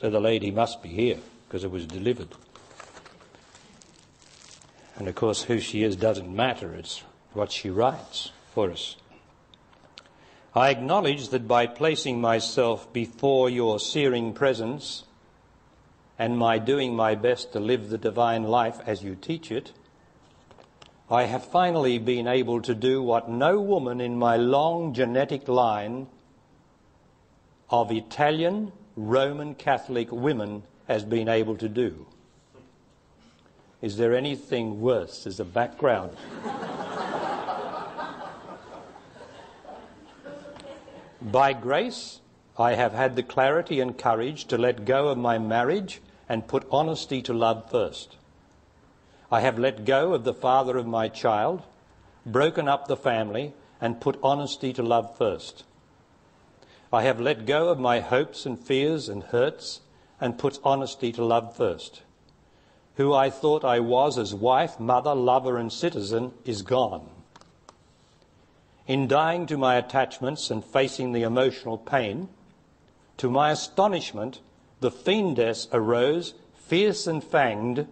So the lady must be here because it was delivered. And of course, who she is doesn't matter, it's what she writes for us. I acknowledge that by placing myself before your searing presence and my doing my best to live the divine life as you teach it, I have finally been able to do what no woman in my long genetic line of Italian Roman Catholic women has been able to do. Is there anything worse as a background? By grace, I have had the clarity and courage to let go of my marriage and put honesty to love first. I have let go of the father of my child, broken up the family, and put honesty to love first. I have let go of my hopes and fears and hurts and put honesty to love first. Who I thought I was as wife, mother, lover, and citizen is gone. In dying to my attachments and facing the emotional pain, to my astonishment, the fiendess arose, fierce and fanged,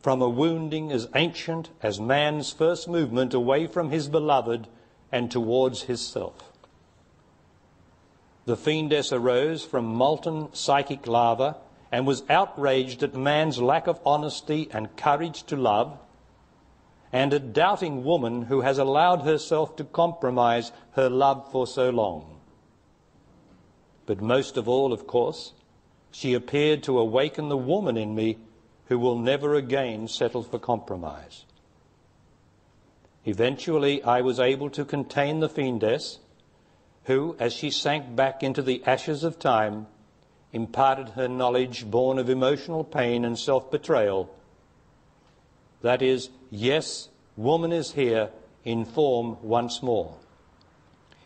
from a wounding as ancient as man's first movement away from his beloved and towards his self. The fiendess arose from molten psychic lava and was outraged at man's lack of honesty and courage to love, and a doubting woman who has allowed herself to compromise her love for so long. But most of all, of course, she appeared to awaken the woman in me who will never again settle for compromise. Eventually, I was able to contain the fiendess, who, as she sank back into the ashes of time, imparted her knowledge born of emotional pain and self betrayal. That is, yes, woman is here in form once more.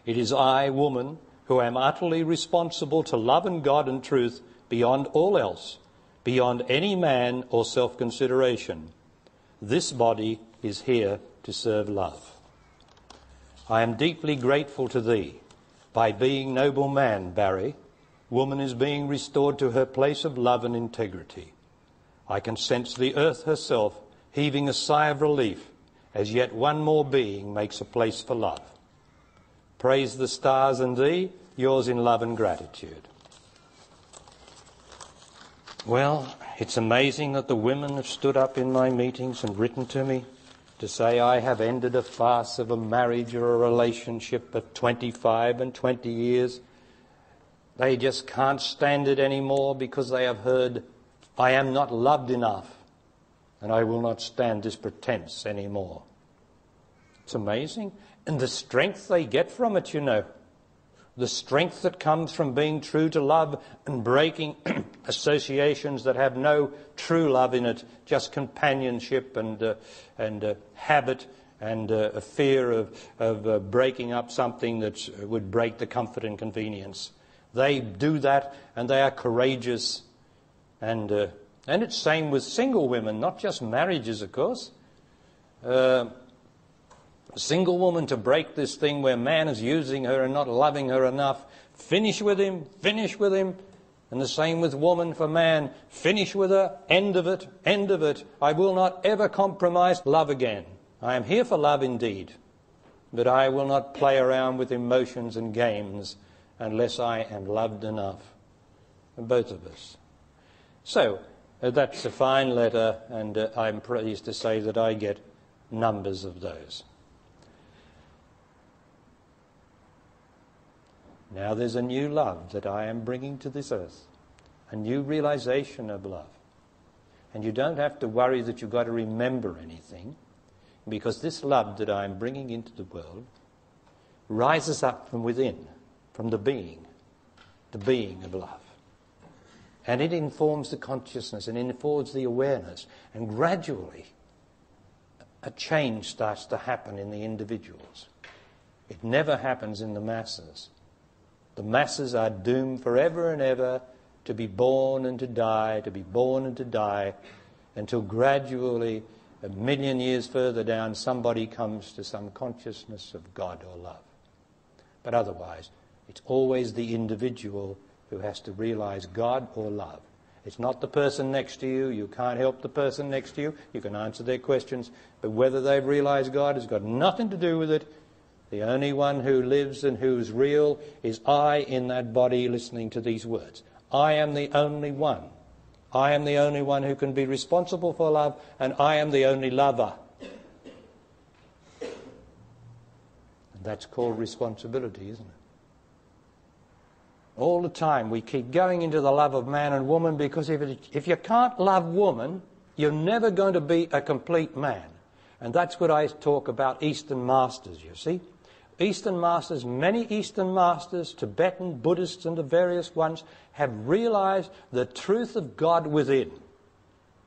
It is I, woman, who am utterly responsible to love and God and truth beyond all else, beyond any man or self consideration. This body is here to serve love. I am deeply grateful to thee. By being noble man, Barry, woman is being restored to her place of love and integrity. I can sense the earth herself heaving a sigh of relief as yet one more being makes a place for love. Praise the stars and thee, yours in love and gratitude. Well, it's amazing that the women have stood up in my meetings and written to me to say I have ended a farce of a marriage or a relationship of 25 and 20 years. They just can't stand it anymore because they have heard, I am not loved enough and I will not stand this pretense anymore. It's amazing. And the strength they get from it, you know the strength that comes from being true to love and breaking associations that have no true love in it, just companionship and, uh, and uh, habit and uh, a fear of, of uh, breaking up something that would break the comfort and convenience. They do that and they are courageous. And, uh, and it's same with single women, not just marriages, of course. Uh, single woman to break this thing where man is using her and not loving her enough. Finish with him, finish with him. And the same with woman for man. Finish with her, end of it, end of it. I will not ever compromise love again. I am here for love indeed, but I will not play around with emotions and games unless I am loved enough. Both of us. So, uh, that's a fine letter, and uh, I'm pleased to say that I get numbers of those. Now there's a new love that I am bringing to this earth, a new realization of love. And you don't have to worry that you've got to remember anything, because this love that I am bringing into the world rises up from within, from the being, the being of love. And it informs the consciousness and informs the awareness. And gradually, a change starts to happen in the individuals. It never happens in the masses. The masses are doomed forever and ever to be born and to die, to be born and to die, until gradually, a million years further down, somebody comes to some consciousness of God or love. But otherwise, it's always the individual who has to realize God or love. It's not the person next to you. You can't help the person next to you. You can answer their questions. But whether they've realized God has got nothing to do with it. The only one who lives and who's real is I in that body listening to these words. I am the only one. I am the only one who can be responsible for love, and I am the only lover. And that's called responsibility, isn't it? All the time we keep going into the love of man and woman because if, it, if you can't love woman, you're never going to be a complete man. And that's what I talk about Eastern masters, you see. Eastern masters, many Eastern masters, Tibetan, Buddhists, and the various ones, have realized the truth of God within.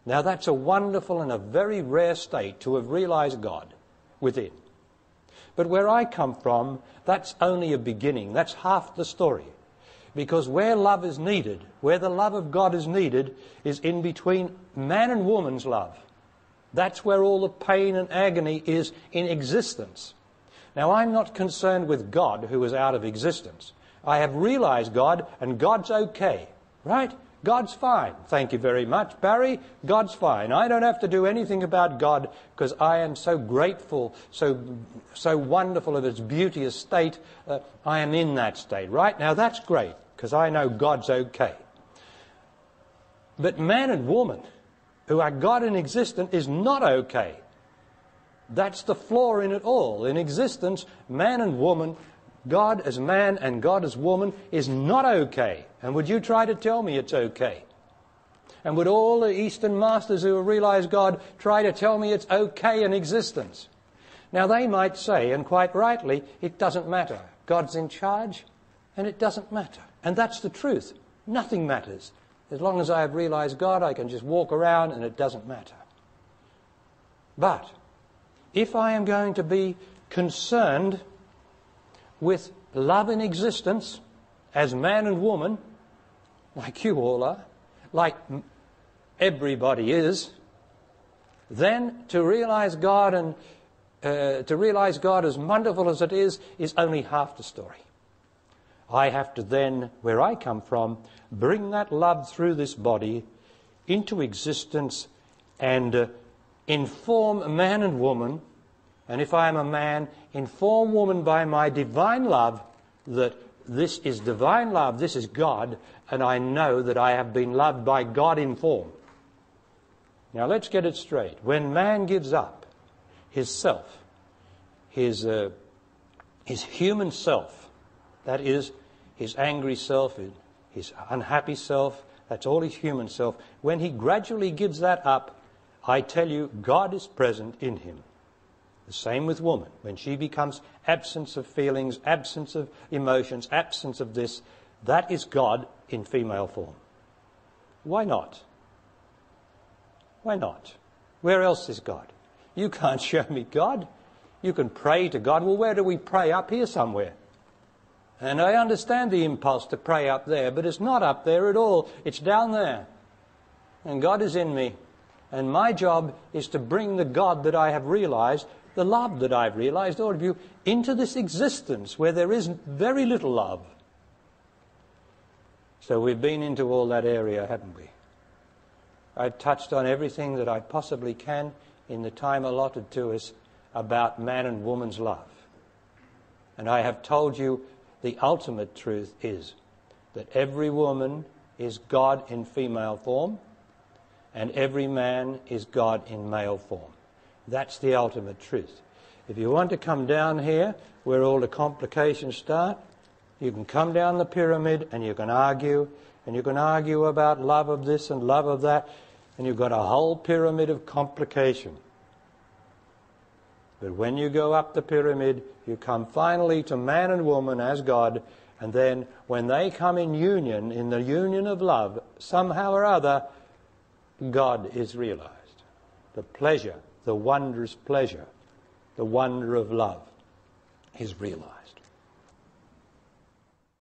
Now, that's a wonderful and a very rare state to have realized God within. But where I come from, that's only a beginning. That's half the story. Because where love is needed, where the love of God is needed, is in between man and woman's love. That's where all the pain and agony is in existence. Now, I'm not concerned with God who is out of existence. I have realized God, and God's okay, right? God's fine. Thank you very much, Barry. God's fine. I don't have to do anything about God because I am so grateful, so, so wonderful of its beauteous state. Uh, I am in that state, right? Now that's great because I know God's okay. But man and woman who are God in existence is not okay. That's the flaw in it all. In existence, man and woman, God as man and God as woman is not okay. And would you try to tell me it's okay? And would all the Eastern masters who have realized God try to tell me it's okay in existence? Now they might say, and quite rightly, it doesn't matter. God's in charge, and it doesn't matter. And that's the truth. Nothing matters. As long as I have realized God, I can just walk around and it doesn't matter. But if I am going to be concerned with love in existence as man and woman, like you all are, like everybody is, then to realize God and uh, to realize God as wonderful as it is is only half the story. I have to then, where I come from, bring that love through this body into existence and uh, inform man and woman, and if I am a man, inform woman by my divine love that this is divine love, this is God, and I know that I have been loved by God in form. Now let's get it straight. When man gives up his self, his, uh, his human self, that is, his angry self, his unhappy self, that's all his human self. When he gradually gives that up, I tell you, God is present in him. The same with woman. When she becomes absence of feelings, absence of emotions, absence of this, that is God in female form. Why not? Why not? Where else is God? You can't show me God. You can pray to God. Well, where do we pray? Up here somewhere. And I understand the impulse to pray up there, but it's not up there at all. It's down there. And God is in me. And my job is to bring the God that I have realized the love that I've realized, all of you, into this existence where there is very little love. So we've been into all that area, haven't we? I've touched on everything that I possibly can in the time allotted to us about man and woman's love. And I have told you the ultimate truth is that every woman is God in female form and every man is God in male form. That's the ultimate truth. If you want to come down here, where all the complications start, You can come down the pyramid and you can argue, and you can argue about love of this and love of that, and you've got a whole pyramid of complication. But when you go up the pyramid, you come finally to man and woman as God, and then when they come in union, in the union of love, somehow or other, God is realized. The pleasure, the wondrous pleasure, the wonder of love is realized.